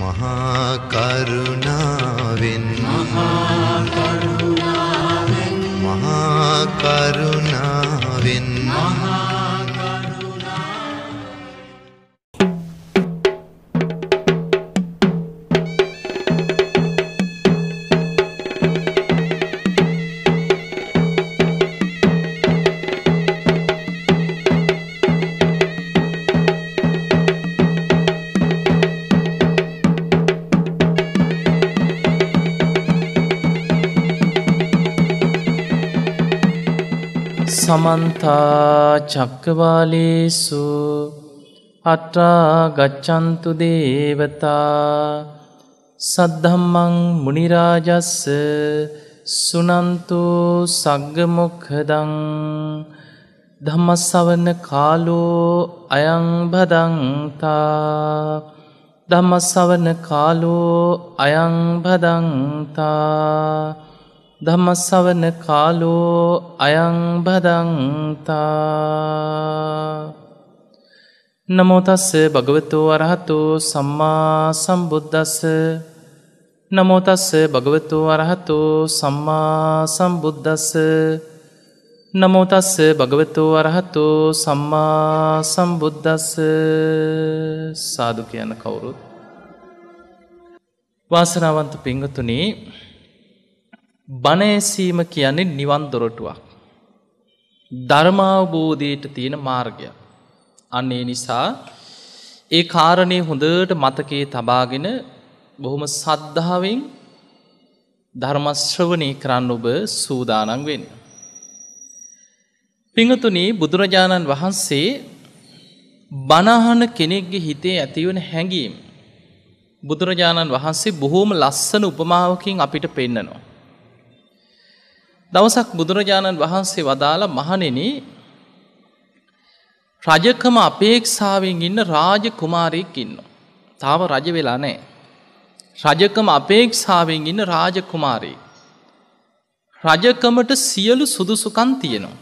महाकारु සමන්තා චක්කවාලේසු අට්ටා ගච්චන්තු දේවතා සද්ධම්මං මුනිරාජස්ස සුනන්තු සග්ගමොක්හදං ධම්මස්සවන්න කාලෝ අයංබදංතා ධම්මස්සවන්න කාලෝ අයංබදංතා ධම්මස්සවන කාලෝ අයංබදංතා නමෝතස්ස භගවතෝ අරහතෝ සම්මා සම්බුද්ධස්ස නමෝතස්ස භගවතෝ අරහතෝ සම්මා සම්බුද්ධස්ස නමෝතස්ස භගවතෝ අරහතෝ සම්මා සම්බුද්ධස්ස සාදු කියන කවුරුත්. වාසනාවන්ත පිංගතුනේ බණඇසීම කියන්නේ නිවන් දොරටුවක්. ධර්මාවබෝධයට තියෙන මාර්ගයක්. අන්නේ නිසා ඒ කාරණය හොඳට මතකයේ තබාගෙන බොහොම සද්ධාවෙන් ධර්මශ්‍රවනය කරන්න ඔබ සූදානන් වෙන්න. පිංහතුනී බුදුරජාණන් වහන්සේ බණහන කෙනෙක්ගේ හිතේ ඇතිවන හැඟීම්. බුදුරජාණන් වහන්සේ බොහෝම ලස්සන උපමාවකින් අපිට පෙන්නනවා. දවසක් බුදුරජාණන් වහන්සේ වදාළ මහනෙන රජකම අපේක්ෂාවෙන් ඉන්න රාජ කුමාරයෙක් ඉන්න. තාව රජ වෙලා නෑ. රජකම අපේක්ෂාවෙන් ඉන්න රාජ කුමාරී. රජකමට සියලු සුදුසුකන් තියෙනවා.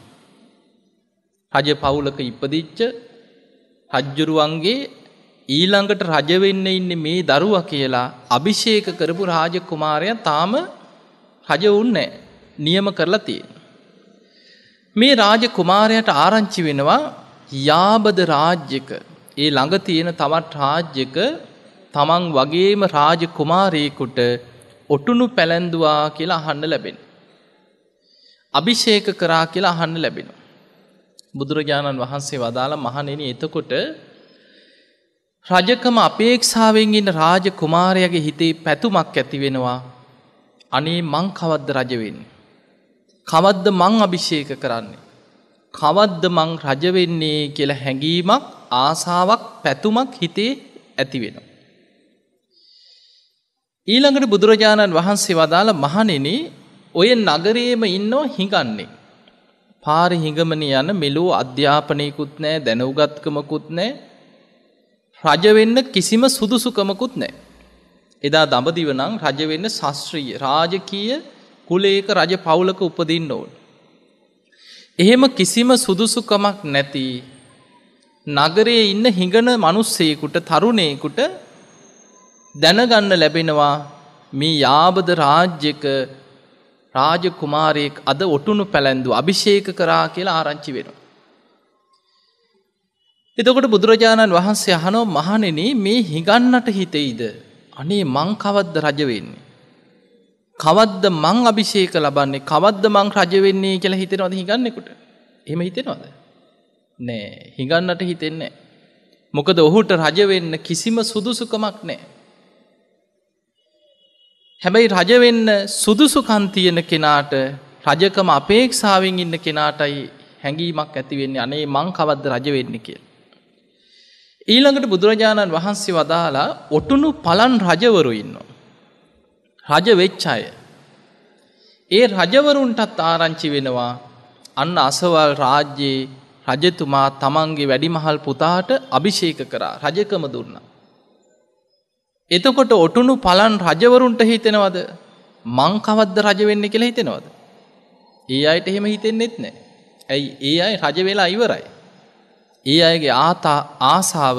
රජ පවුලක ඉපදිච්ච රජ්ජුරුවන්ගේ ඊළඟට රජවෙන්න ඉන්න මේ දරුව කියලා අභිෂේක කරපු රාජ කුමාරය තාම රජ උන්නෑ නියම කරලා තියෙන. මේ රාජ කුමාරයට ආරංචි වෙනවා යාබද රාජ්‍යක ඒ ළඟ තියෙන තවත් රාජ්‍යක තමන් වගේම රාජ කුමාරයෙකුට ඔටුනු පැළැන්දවා කියලා අහන්න ලැබෙන. අභිෂේක කරා කියලා අහන්න ලැබෙන. බුදුරජාණන් වහන්සේ වදාළ මහනෙන එතකොට රජකම අපේක්ෂාවෙන් ඉන්න රාජ කුමාරයගේ හිතේ පැතුමක් ඇති වෙනවා අනේ මං කවද්ද රජවෙන්නේ. කවද්ද මං අභිෂේක කරන්නේ. කවද්ද මං රජවෙන්නේ කියල හැඟීමක් ආසාාවක් පැතුමක් හිතේ ඇති වෙන. ඊළඟට බුදුරජාණන් වහන්සේ වදාළ මහනෙන ඔය නගරේම ඉන්නව හිඟන්නේ. පාරි හිඟමන යන මෙලෝ අධ්‍යාපනයකුත් නෑ දැනවගත්කමකුත් නෑ රජවෙන්න කිසිම සුදුසුකමකුත් නෑ. එදා දඹදිවනං රජවෙන්න ශස්ත්‍රීය රාජකීය කුලේක රජ පවුලක උපදින්න ඕන්. එහෙම කිසිම සුදුසුකමක් නැති නගරයේ ඉන්න හිඟන මනුස්සයකුට තරුණයකුට දැනගන්න ලැබෙනවා මේ යාබද රාජ්‍යක රාජකුමාරයෙක් අද ඔටුනු පැළැන්දු අභිෂේක කරා කියලා ආරංචි වෙන. එතකොට බුදුරජාණන් වහන්සේ අහනෝ මහනෙන මේ හිගන්නට හිතෙයිද අනේ මංකවද්ද රජවෙන්නේ. කවද්ද මං අභිෂේක ලබන්නේ කවද්ද මං රජවෙන්නේ කියලා හිතෙනවද හිගන්නෙකුට එම හිතෙනවද. නෑ හිගන්නට හිතෙන්නේ. මොකද ඔහුට රජවෙන්න කිසිම සුදුසුකමක් නෑ. හැබැයි රජවෙන්න සුදුසුකන් තියෙන කෙනාට රජකම අපේක්ෂාවෙන් ඉන්න කෙනාටයි හැඟීමක් ඇතිවෙන්නේ අනේ මං කවද්ද රජවෙන්න කියල්. ඊළඟට බුදුරජාණන් වහන්සේ වදාලා ඔටුනු පලන් රජවරු ඉන්නවා. රජ වෙච්චාය. ඒ රජවරුන්ටත් ආරංචි වෙනවා අන්න අසවල් රාජ්‍යයේ රජතුමා තමන්ගේ වැඩිමහල් පුතාට අභිෂේක කරා රජකම දුන්න. එතකොට ඔටුනු පලන් රජවරුන්ට හිතෙනවද මංකවද්ද රජවෙන්න කියලා හිතෙනවද. ඒ අයට එහෙම හිතෙන්නෙත් නෑ. ඇයි ඒ අයි රජ වෙලා ඉවරයි. ඒ අයගේ ආතා ආසාාව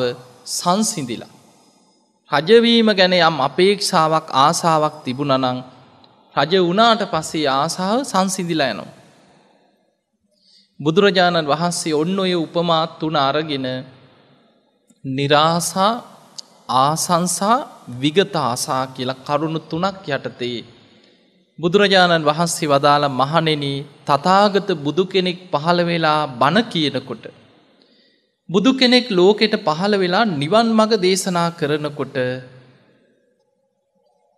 සංසිඳිලා. රජවීම ගැන යම් අපේක්ෂාවක් ආසාවක් තිබුණනං රජ වනාට පස්සේ ආසාාව සංසිදිලා යනවා. බුදුරජාණන් වහන්සේ ඔන්න ඔය උපමාත් වන අරගෙන නිරාසා ආසංසා විගත ආසා කියලා කරුණු තුනක් යටතේ. බුදුරජාණන් වහන්සේ වදාළ මහනෙන තතාගත බුදු කෙනෙක් පහළ වෙලා බණ කියනකොට. බුදු කෙනෙක් ලෝකෙට පහළ වෙලා නිවන් මග දේශනා කරනකොට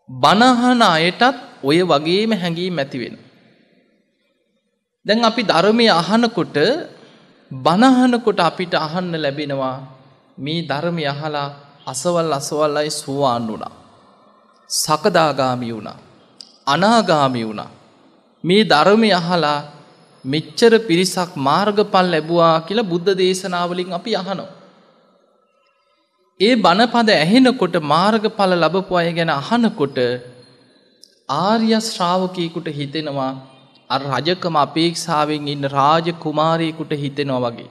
බණහන අයටත් ඔය වගේම හැඟී මැතිවෙන. දැන් අපි ධර්මය අහනකොට බණහනකොට අපිට අහන්න ලැබෙනවා මේ ධර්මය අහලා අසවල් අසවල්ලයි සුවාන් වුණා. සකදාගාමි වුණා. අනාගාමි වුණා. මේ ධර්මය අහලා මෙච්චර පිරිසක් මාර්ගපල් ලැබවා කියලා බුද්ධ දේශනාවලින් අපි අහනෝ. ඒ බණපද ඇහෙනකොට මාර්ගඵල ලබපු අය ගැන අහනකොට ආර්ය ශ්‍රාවකයකුට හිතෙනවා අ රජකම අපේක්ෂාවෙන් ඉන්න රාජ කුමාරයකුට හිතෙනවා වගේ.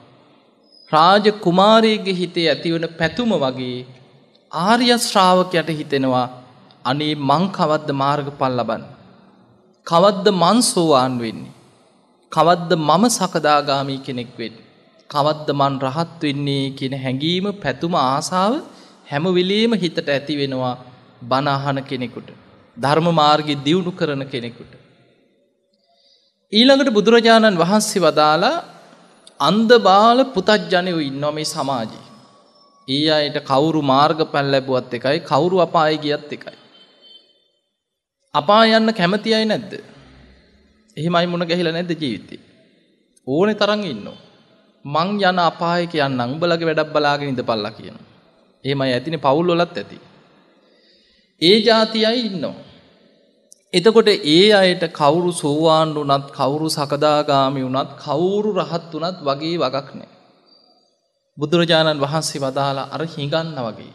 රාජ කුමාරයගේ හිතේ ඇතිවන පැතුම වගේ ආර්ය ශ්‍රාවකයට හිතෙනවා අනේ මං කවද්ද මාර්ග පල් ලබන්. කවද්ද මන් සෝවාන් වෙන්නේ. කවද්ද මම සකදාගාමී කෙනෙක් වෙන්. කවද්ද මන් රහත් වෙන්නේ කියන හැඟීම පැතුම ආසාාව හැමවිලේම හිතට ඇති වෙනවා බනාහන කෙනෙකුට. ධර්ම මාර්ගි දියුණු කරන කෙනෙකුට. ඊළඟට බුදුරජාණන් වහන්සේ වදාලා අන්ද බාල පුතජ්ජනයෝ ඉන්නවා මේ සමාජී. ඒ අයට කවුරු මාර්ග පැල් ලැබුවත් එකයි කවුරු අපාය ගියත් එකයි. අපා යන්න කැමති අයි නැද්ද. එහෙමයි මුණ ගැහිල නැද්ද ජීවිතය. ඕනෙ තරන් ඉන්න. මං යන අපාය කියන්න අංබලගේ වැඩක් බලාගෙන ඉඳ පල්ලා කියන. ඒමයි ඇතින පවුල්ලොලත් ඇති. ඒ ජාතියයි ඉන්නවා. එතකොට ඒ අයට කවුරු සෝවාන් වනත් කවුරු සකදාගාමි වනත් කවුරු රහත් වනත් වගේ වගක් නෑ. බුදුරජාණන් වහන්සේ වදාලා අර හිඟන්න වගේ.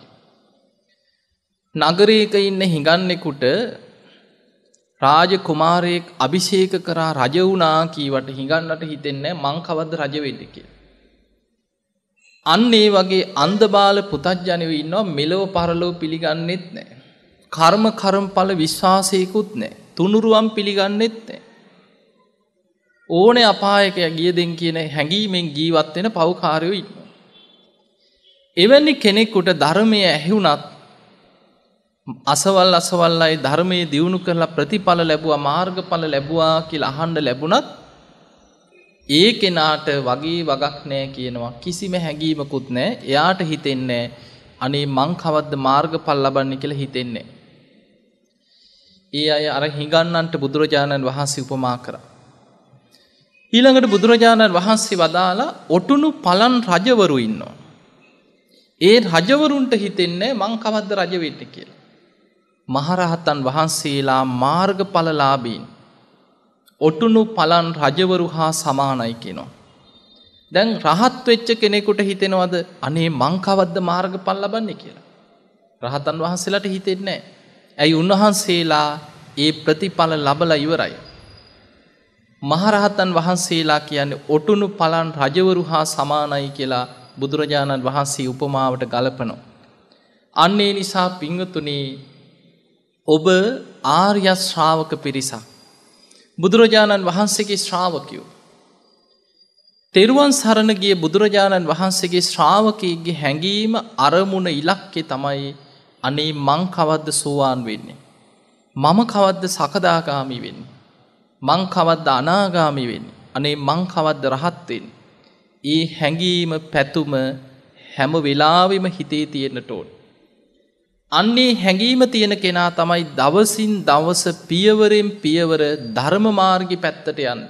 නගරයක ඉන්න හිඟන්නෙකුට රාජ කුමාරයෙක් අභිෂේක කරා රජ වුනා කීවට හිඟන්නට හිතෙන්නේ මංකවද රජවෙඩ කිය. අන්න ඒ වගේ අන්දබාල පුතජ්ජනව ඉන්නවා මෙලොව පරලෝ පිළිගන්නෙත් නෑ. කර්ම කරම්ඵල විශ්වාසයකුත් නෑ. තුනුරුවම් පිළිගන්නෙත් නෑ. ඕන අපායක ගියදෙන් කියන හැඟීමෙන් ජීවත්වෙන පවකාරයෝ ඉන්න. එවැනි කෙනෙක්කුට ධර්මය ඇහිවුනත් අසවල් අසවල්ලයි ධර්මය දියුණු කරලා ප්‍රතිඵල ලැබවා මාර්ගඵල ලැබවා කියලා අහන්ඩ ලැබුණත් ඒ කෙනාට වගේ වගක් නෑ කියනවා කිසිම හැඟීමකුත් නෑ එයාට හිතෙන්නේ අනේ මං කවද්ද මාර්ගඵල් ලබන්න කියලා හිතෙන්නේ. ඒ අය අර හිඟන්නන්ට බුදුරජාණන් වහන්සේ උපමා කර. ඊළඟට බුදුරජාණන් වහන්සේ වදාලා ඔටුනු පලන් රජවරු ඉන්නවා. ඒ රජවරුන්ට හිතෙන්නේ මං කවද්ද රජවෙන්න කියලා. මහරහතන් වහන්සේලා මාර්ගඵලලාබීන්. ඔටුනු පලන් රජවරු හා සමානයි කෙනවා. දැන් රහත් වෙච්ච කෙනෙකුට හිතෙනවද අනේ මංකවද්ද මාර්ග පල් ලබන්නේ කියලා. රහතන් වහන්සේලාට හිතෙන්නේ. ඇයි උන්වහන්සේලා ඒ ප්‍රතිඵල ලබල ඉවරයි. මහරහතන් වහන්සේලා කියන්නේ ඔටුනු පලන් රජවරු හා සමානයි කියලා බුදුරජාණන් වහන්සේ උපමාවට ගලපනෝ. අන්නේ නිසා පිංගතුනේ ඔබ ආර්ය ශ්‍රාවක පිරිසක්. බුදුරජාණන් වහන්සේගේ ශ්‍රාවකයෝ. තෙරුවන් සරණ ගිය බුදුරජාණන් වහන්සේගේ ශ්‍රාවකයගේ හැඟීම අරමුණ ඉලක්කෙ තමයි අනේ මං කවද්ද සෝවාන් වෙන්නේ. මම කවද්ද සකදාගාමි වෙන්න. මං කවද්ද අනාගාමි වෙන්න. අනේ මං කවද්ද රහත්වෙන්. ඒ හැඟීම පැතුම හැම වෙලාවෙම හිතේ තියෙන්න්නට ඕන්. අන්නේ හැඟීම තියෙන කෙනා තමයි දවසින් දවස පියවරෙන් පියවර ධර්මමාර්ගි පැත්තට යන්න.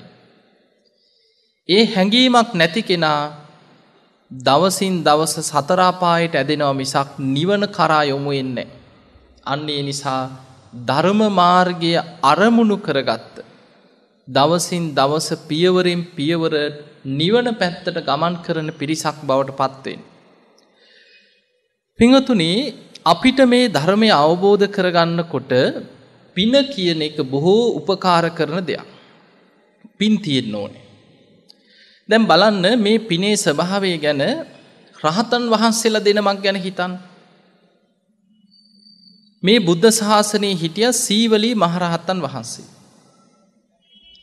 ඒ හැඟීමක් නැති කෙනා දවසින් දවස සතරාපායට ඇදෙනව මිසක් නිවන කරා යොමු එන්නේ. අන්නේ නිසා ධර්මමාර්ගය අරමුණු කරගත්ත. දවසින් දවස පියවරෙන් පියවර නිවන පැත්තට ගමන් කරන පිරිසක් බවට පත්වෙන්. පිංහතුනේ අපිට මේ ධර්මය අවබෝධ කරගන්නකොට පින කියන එක බොහෝ උපකාර කරන දෙයක්. පින් තියෙන්න ඕනේ. දැම් බලන්න මේ පිනේ ස්වභාවය ගැන රහතන් වහන්සේලා දෙනමක් ගැන හිතන්. මේ බුද්ධ ශාසනයේ හිටිය සීවලී මහරහත්තන් වහන්සේ.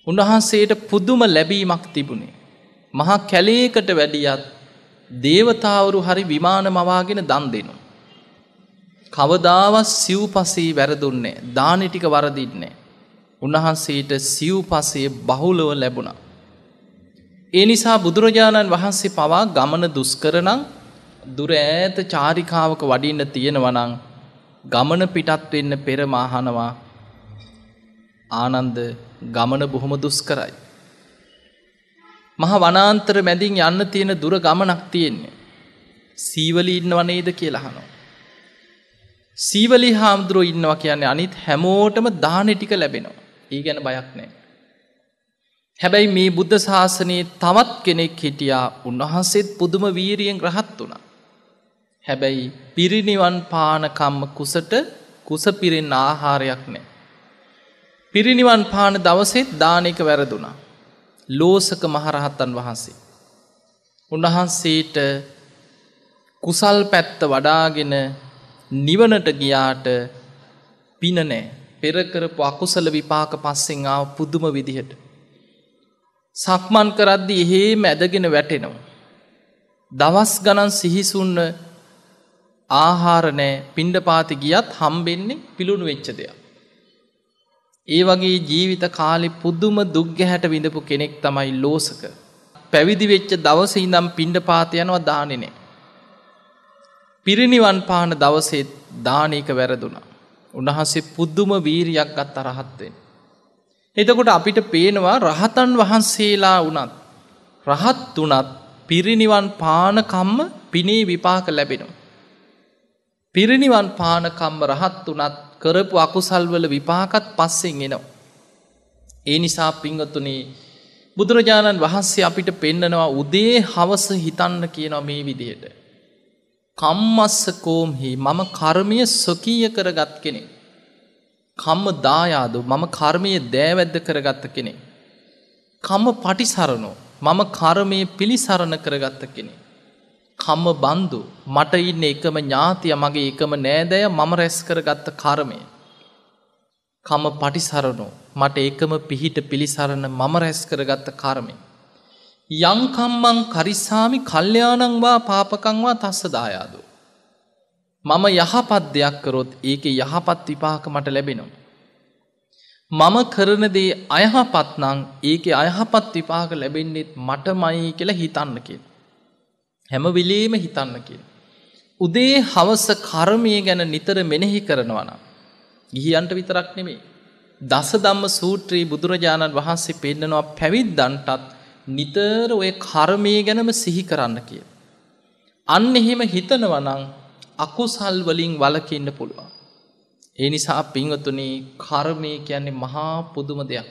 උන්වහන්සේට පුදුම ලැබීමක් තිබුණේ. මහා කැලේකට වැඩියත් දේවතාවරු හරි විමාන මවාගෙන දන් දෙනු. කවදාවත් සිව් පසේ වැරදුන්නේ දානිටික වරදින්නේ. උන්වහන්සේට සිව් පසේ බහුලව ලැබුණා. ඒ නිසා බුදුරජාණන් වහන්සේ පවා ගමන දුස්කරනං දුර ඈත චාරිකාවක වඩින්න තියෙනවනං ගමන පිටත් වෙන්න පෙර මාහනවා ආනන්ද ගමන බොහොම දුස්කරයි. මහ වනාන්තර මැදින් යන්න තියෙන දුර ගමනක් තියෙන්නේ. සීවලි ඉන්න වනේද කියලහනවා. සීවලි හාමුදුරුව ඉන්නවා කියන්නේ අනිත් හැමෝටම දානෙ ටික ලැබෙනවා. ඒ ගැන බයක් නෑ. හැබැයි මේ බුද්ධ ශාසනයේ තවත් කෙනෙක් හිටියා උන්වහන්සේත් පුදුම වීරියෙන් රහත් වුණා. හැබැයි පිරිනිවන් පානකම්ම කුසට කුස පිරෙන් ආහාරයක් නෑ. පිරිනිවන් පාන දවසෙත් දානක වැරදුනා. ලෝසක මහරහත්තන් වහන්සේ. උන්වහන්සේට කුසල් පැත්ත වඩාගෙන නිවනට ගියාට පිනනෑ පෙරකරපු අකුසල විපාක පස්සෙන් ආව පුදුම විදිහට. සක්මන් කරද්දි එහෙ මැදගෙන වැටෙනවා. දවස් ගණන් සිහිසුන්න ආහාරනෑ පින්ඩ පාති ගියත් හම්බෙන්නේ පිළුණු වෙච්ච දෙයක්. ඒ වගේ ජීවිත කාලෙ පුදුම දුක්ගැහැට විඳපු කෙනෙක් තමයි ලෝසක. පැවිදි වෙච්ච දවස ඉඳම් පින්ඩ පාතියනවා දානෙනේ. පිරිනිවන් පාන දවසේත් දානයක වැරදුනා. උන්වහන්සේ පුද්දුම වීරියක් ගත් අරහත්වෙන්. එතකොට අපිට පේනවා රහතන් වහන්සේලා වනත් රහත් වනත් පිරිනිවන් පානකම්ම පිනේ විපාක ලැබෙනවා. පිරිනිවන් පානකම්ම රහත් වනත් කරපු අකුසල්වල විපාකත් පස්සෙන් එනවා. ඒ නිසා පිංගතුනේ බුදුරජාණන් වහන්සේ අපිට පෙන්නනවා උදේ හවස හිතන්න කියනවා මේ විදියට. කම්මස්ස කෝම්හි මම කර්මය ස්වකීය කරගත් කෙනෙ. කම්ම දායාදු මම කර්මය දෑවැද්ද කරගත්ත කෙනෙ. කම්ම පටිසරණෝ මම කර්මය පිළිසරණ කරගත්ත කෙනෙ. කම්ම බන්දු මට ඉන්න එකම ඥාතිය මගේ එකම නෑදෑ මම රැස් කරගත්ත කර්මය. කම පටිසරණෝ මට එකම පිහිට පිළිසරණ මම රැස් කරගත්ත කර්මය. යංකම්මං කරිස්සාමි කල්්‍යයානංවා පාපකංවා තස්ස දායාදු. මම යහපත් දෙයක් කරොත් ඒක යහපත් විපාක මට ලැබෙනවා. මම කරනදේ අයහපත්නං ඒක අයහපත් විපාක ලැබෙන්නෙත් මට මයි කියලා හිතන්න කිය. හැම විලේම හිතන්න කිය. උදේ හවස කර්මය ගැන නිතර මෙනෙහි කරනවන. ගිහියන්ට විතරක් නෙමේ. දස දම්ම සූත්‍රී බුදුරජාණන් වහන්සේ පෙන්න්නනවා පැවිද්දන්ටත් නිතර ඔය කර්මය ගැනම සිහි කරන්න කිය. අන්න එහෙම හිතනවනං අකුසල් වලින් වලකින්න පුළුවන්. ඒ නිසා පිංහතුනේ කර්මය කියන්නේ මහා පුදුම දෙයක්.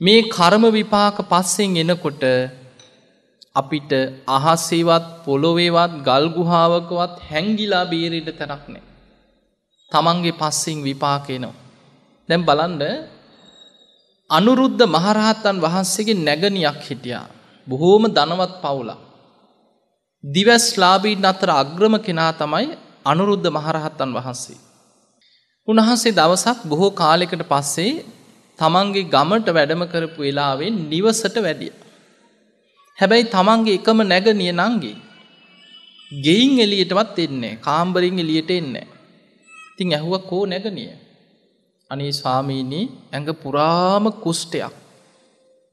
මේ කර්ම විපාක පස්සෙන් එනකොට අපිට අහස්සේවත් පොළොවේවත් ගල්ගුහාාවකවත් හැංගිලා බේරෙඩ තැනක් නෑ. තමන්ගේ පස්සෙන් විපාකේනවා. දැම් බලන්ඩ අනුරුද්ධ මහරහත්තන් වහන්සේගේ නැගනියක් හිටියා. බොහෝම ධනවත් පවුලා. දිවැස් ලාබීන් අතර අග්‍රම කෙනා තමයි අනුරුද්ධ මහරහත්තන් වහන්සේ. උන්වහන්සේ දවසක් බොහෝ කාලෙකට පස්සේ තමන්ගේ ගමට වැඩම කරපු වෙලාවෙන් නිවසට වැඩිය. හැබැයි තමන්ගේ එකම නැගනිය නංගේ. ගෙයින් එලියටවත් එන්නේ කාම්බරින් එලියට එන්නේ. තින් ඇහුව කෝ නැගනිය. අනේ ස්වාමීනී ඇඟ පුරාම කුෂ්ටයක්.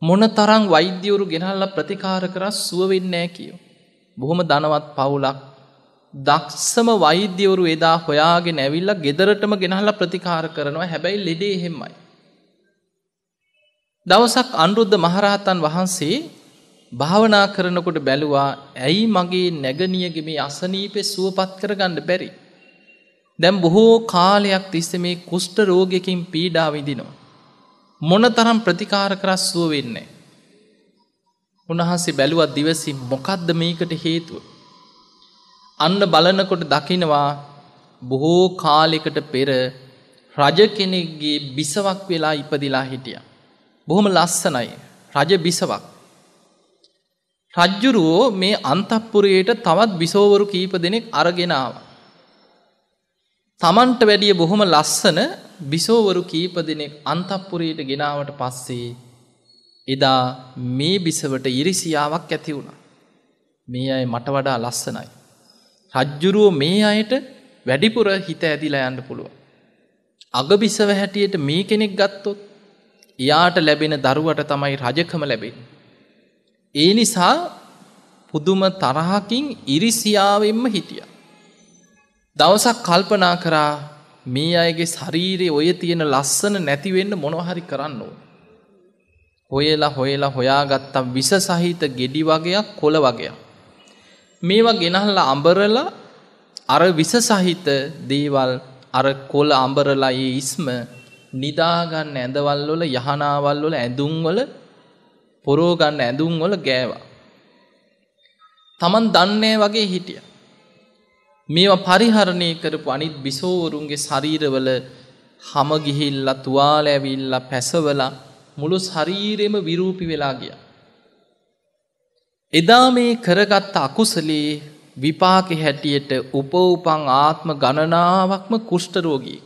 මොන තරං වෛද්‍යවරු ගෙනල්ල ප්‍රතිකාර කර සුවවෙන්නෑ කියෝ. බොහොම ධනවත් පවුලක් දක්ෂම වෛද්‍යවරු එදා හොයාගෙන ඇවිල්ල ගෙදරටම ගෙනහල ප්‍රතිකාර කරනවා හැබැයි ලෙඩේ හෙම්මයි. දවසක් අන්රුද්ධ මහරහතන් වහන්සේ භාවනා කරනකොට බැලුවා ඇයි මගේ නැගනියගේ මේ අසනීපෙ සුවපත් කරගන්න බැරි. දැම් බොහෝ කාලයක් තිස්ස මේ කුෂ්ට රෝගයකින් පීඩා විදිනවා. මොන තරම් ප්‍රතිකාර කරස් සුව වෙන්නේ. උන්වහන්සේ බැලුවත් දිවසි මොකක්ද මේකට හේතුව. අන්න බලනකොට දකිනවා බොහෝ කාලෙකට පෙර රජ කෙනෙක්ගේ බිසවක් වෙලා ඉපදිලා හිටිය. බොහොම ලස්සනයි රජ බිසවක්. රජ්ජුරුවෝ මේ අන්තපුරයට තවත් බිසෝවරු කීප දෙනෙක් අරගෙනාව. තමන්ට වැඩිය බොහොම ලස්සන බිසෝවරු කීප දෙනෙක් අන්තපුරයට ගෙනාවට පස්සේ එදා මේ බිසවට ඉරිසියාවක් ඇති වුණා. මේ අය මට වඩා ලස්සනයි. රජ්ජුරුව මේ අයට වැඩිපුර හිත ඇදිලා යන්න පුළුව. අගබිසව හැටියට මේ කෙනෙක් ගත්තොත් එයාට ලැබෙන දරුවට තමයි රජකම ලැබෙන. ඒ නිසා පුදුම තරහකින් ඉරිසියාවෙන්ම හිටිය. දවසක් කල්පනා කරා මේ අයගේ ශරීරයේ ඔය තියෙන ලස්සන නැතිවෙන්න මොනොහරි කරන්න ඕන. හොයලා හොයලා හොයාගත්තා විස සහිත ගෙඩි වගේයක් කොළ වගේයක්. මේවා ගෙනහල්ලා අඹරලා අර විස සහිත දේවල් අර කොළ අඹරලා ඒ ඉස්ම නිදාගන්න ඇඳවල් වල යහනාවල් වල ඇඳුම් වල පොරෝ ගන්න ඇඳුම් වල ගෑවා. Taman දන්නේ වගේ හිටියා. මේවා පරිහරණය කරපු අනිත් බිසෝවරුන්ගේ ශරීරවල හම ගිහිල්ලා තුවාල ඇවිල්ලා පැසවලා මුළු ශරීරෙම විරූපි වෙලා ගියා. එදා මේ කරගත්ත අකුසලේ විපාකෙ හැටියට උපවුපං ආත්ම ගණනාවක්ම කුෂ්ඨරෝගී.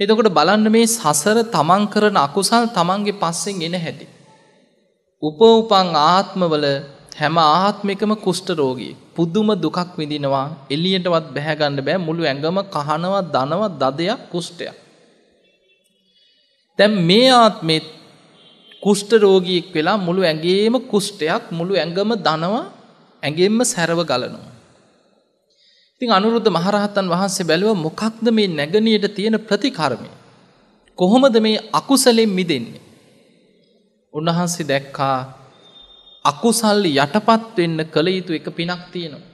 එතකොට බලන්න මේ සසර තමන් කරන අකුසල් තමන්ගේ පස්සෙන් එන හැටි. උපවුපං ආත්මවල හැම ආත්මිකම කුෂ්ඨරෝගී පුදුම දුකක් විඳිනවා එලියටවත් බැහැගන්න බෑ මුළු ඇඟම කහනවා දනවා දදයක් කුෂ්ටයක්. දැම් මේ ආත්මෙත් කුෂ්ට රෝගියෙක් වෙලා මුළු ඇගේම කුෂ්ටයක් මුළු ඇඟම දනවා ඇගෙන්ම සැරව ගලනවා. ඉතින් අනුරුද්ධ මහරහතන් වහන්සේ බැලුව මොකක්ද මේ නැගනයට තියෙන ප්‍රතිකර්මය. කොහොමද මේ අකුසලෙන් මිදෙන්නේ. උන්වහන්සේ දැක්කා අකුසල් යටපත් වෙන්න කළ යුතු එක පිනක් තියෙනවා.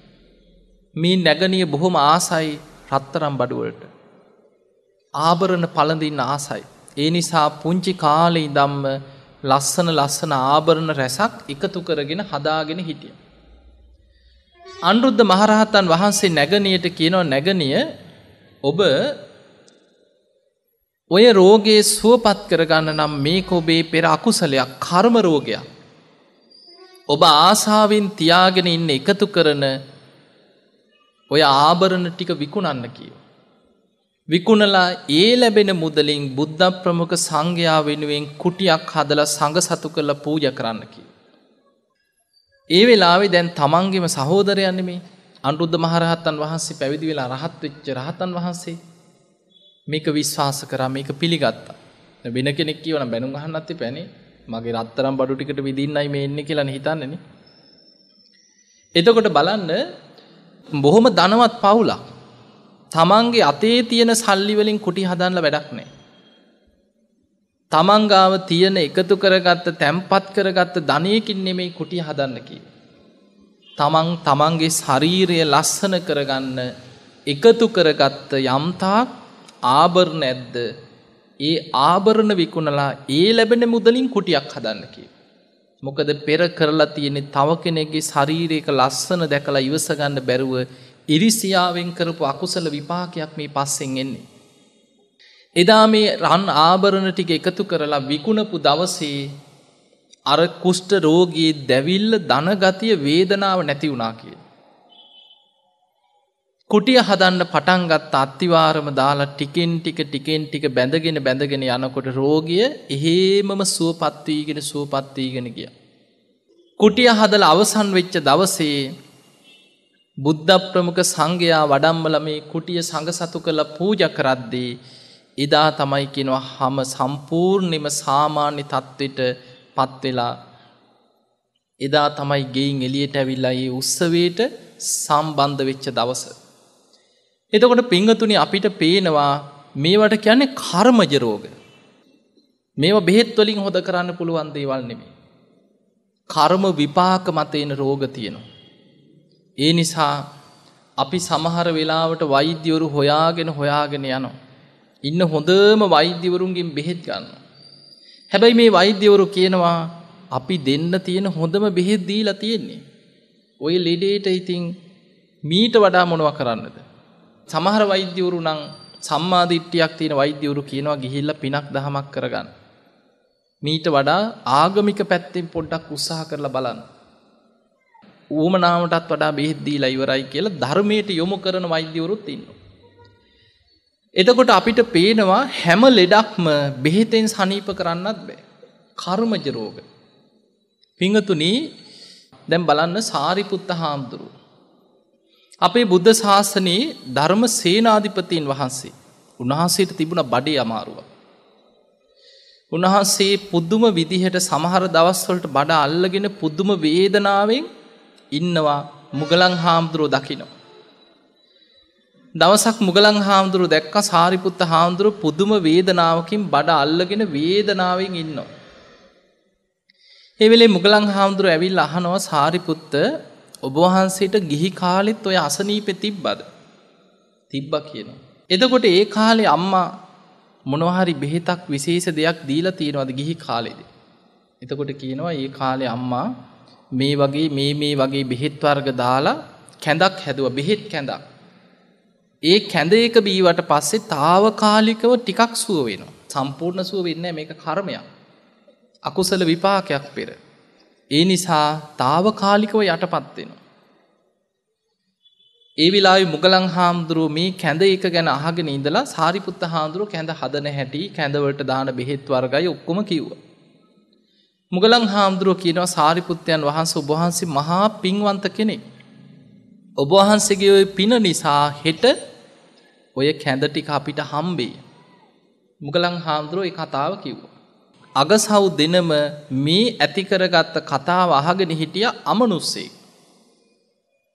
මේ නැගනිය බොහොම ආසයි රත්තරම් බඩුවලට. ආභරණ පළඳින්න ආසයි. ඒ නිසා පුංචි කාලේ ඉදම්ම ලස්සන ලස්සන ආභරණ රැසක් එකතු කරගෙන හදාගෙන හිටිය. අනුරුද්ධ මහරහතන් වහන්සේ නැගනයට කියනව නැගනිය ඔබ ඔය රෝගයේ සුවපත් කරගන්න නම් මේක ඔබේ පෙර අකුසලයක් කර්ම රෝගයක්. ඔබ ආසාාවෙන් තියාගෙන ඉන්න එකතු කරන ඔය ආභරණ ටික විකුණන්න කියව. විකුණලා ඒ ලැබෙන මුදලින් බුද්ධ ප්‍රමුඛ සංඝයා වෙනුවෙන් කුටියක් හදලා සඟ සතු කළ පූජ කරන්න කිය. ඒ වෙලාවේ දැන් තමන්ගෙම සහෝදරයන්න මේ අනුරුද්ධ මහරහත්තන් වහන්සේ පැවිදි වෙලා රහත් වෙච්ච රහතන් වහන්සේ මේක විශ්වාස කරා මේක පිළිගත්තා. වෙන කෙනෙක් කියවන බැනුම් අහන්නත් පැනේ මගේ රත්තරම් බඩු ටිකට විදින්නයි මේ එන්නේ කියලා හිතන්නේනේ. එතකොට බලන්න බොහොම ධනවත් පවුලක්. තමන්ගේ අතේ තියෙන සල්ලි වලින් කුටි හදන්න වැඩක් නැහැ. තමන් ගාව තියෙන එකතු කරගත්ත තැම්පත් කරගත්ත ධනයකින් නෙමෙයි කුටිය හදන්න කිව්වේ. තමන් තමන්ගේ ශරීරය ලස්සන කරගන්න එකතු කරගත්ත යම්තාක් ආභරණ ඇද්ද ඒ ආභරණ විකුණලා ඒ ලැබෙන මුදලින් කුටියක් හදන්න කිය. මොකද පෙර කරලා තියෙනෙ තව කෙනෙක්ගේ ශරීරයක ලස්සන දැකලා ඉවසගන්න බැරුව ඉරිසියාවෙන් කරපු අකුසල විපාකයක් මේ පස්සෙන් එන්නේ. එදා මේ රන් ආභරණ ටික එකතු කරලා විකුණපු දවසේ අර කුෂ්ට රෝගී දැවිල්ල දනගතිය වේදනාව නැති වුණා කිය. කුටිය හදන්න පටන්ගත් අත්තිවාරම දාලා ටිකෙන් ටික ටිකෙන් ටික බැඳගෙන බැඳගෙන යනකොට රෝගිය එහෙමම සුවපත්වීගෙන සුවපත්වීගෙන ගිය. කුටිය හදල අවසන් වෙච්ච දවසේ බුද්ධ ප්‍රමුඛ සංඝයා වඩම්මල මේ කුටිය සඟ සතු කළ පූජ කරද්දී එදා තමයි කෙනවා හම සම්පූර්ණෙම සාමාන්‍ය තත්ත්වට පත්වෙලා එදා තමයි ගෙයින් එලියට ඇවිල්ලා ඒ උත්සවයට සම්බන්ධ වෙච්ච දවස. එතකොට පිංහතුනි අපිට පේනවා මේවට කියන්නේ කර්මජ රෝග. මේව බෙහෙත්වලින් හොද කරන්න පුළුවන් දේවල් නෙමේ. කර්ම විපාක මතයන රෝග තියෙනවා. ඒ නිසා අපි සමහර වෙලාවට වෛද්‍යවරු හොයාගෙන හොයාගෙන යනවා. ඉන්න හොඳම වෛද්‍යවරුන්ගෙන් බෙහෙත් ගන්න. හැබැයි මේ වෛද්‍යවරු කියනවා අපි දෙන්න තියෙන හොඳම බෙහෙත් දීලා තියෙන්නේ. ඔය ලෙඩේට ඉතින් මීට වඩා මොනව කරන්නද. සමහර වෛද්‍යවරු නං සම්මාධිට්ටියක් තියෙන වෛද්‍යවරු කියනවා ගිහිල්ල පිනක් දහමක් කරගන්න. මීට වඩා ආගමික පැත්තෙන් පොඩ්ඩක් උත්සාහ කරලා බලන්න. ඌමනාවටත් වඩා බෙහෙද්දීලා ඉවරයි කියලා ධර්මයට යොමු කරන වෛද්‍යවරුත් ඉන්න. එතකොට අපිට පේනවා හැම ලෙඩක්ම බෙහෙතෙන් සනීප කරන්නත් බෑ. කර්මජ රෝග. පිංහතුනී දැම් බලන්න සාරිපුත්ත හාමුදුරු. අපේ බුද්ධ ශාසනයේ ධර්ම සේනාධිපතින් වහන්සේ. උන්වහන්සේට තිබුණ බඩේ අමාරුව. උන්වහන්සේ පුද්දුම විදිහට සමහර දවස්වලට බඩ අල්ලගෙන පුද්දුම වේදනාවෙන් ඉන්නවා මුගලං හාමුදුරුව දකිනවා. දවසක් මුගලං හාමුදුරු දැක්ක සාරිපුත්ත හාමුදුරු පුදුම වේදනාවකින් බඩ අල්ලගෙන වේදනාවෙන් ඉන්නවා. එවෙලේ මුගලං හාමුදුරු ඇවිල් අහනව සාරිපුත්ත ඔබවහන්සේට ගිහි කාලෙත් ඔය අසනීපෙ තිබ්බද. තිබ්බ කියනවා. එදකොට ඒ කාලේ අම්මා මොනවහරි බෙහෙතක් විශේෂ දෙයක් දීලා තියෙනවද ගිහි කාලෙද. එතකොට කියනවා ඒ කාලේ අම්මා මේ වගේ මේ මේ වගේ බෙහෙත්වර්ග දාලා කැඳක් හැදුව බෙහෙත් කැඳක්. ඒ කැඳ එක බීවට පස්සේ තාවකාලිකව ටිකක් සුව වෙනවා. සම්පූර්ණ සුව වෙන්න මේක කර්මයක්. අකුසල විපාකයක් පෙර. ඒ නිසා තාවකාලිකව යටපත්වෙනවා. ඒ විලායි මුගලං හාමුදුරුව මේ කැඳ එක ගැන අහගෙන ඉඳලා සාරිපුත්ත හාමුදුරුව කැඳ හදන හැටි කැඳවලට දාන බෙහෙත් වර්ගයි ඔක්කොම කිව්ව. මුගලං හාමුදුරුව කියනවා සාරිපුත්තයන් වහන්ස ඔබහන්සේ මහා පින්වන්ත කෙනෙක්. ඔබවහන්සේගේ ඔය පින නිසා හෙට ඔය කැඳටික අපිට හම්බේ. මුගලං හාමුදුරුව ඒ කතාව කිව්ව. අගසව් දෙනම මේ ඇතිකරගත්ත කතාව අහගෙන හිටිය අමනුස්සේ.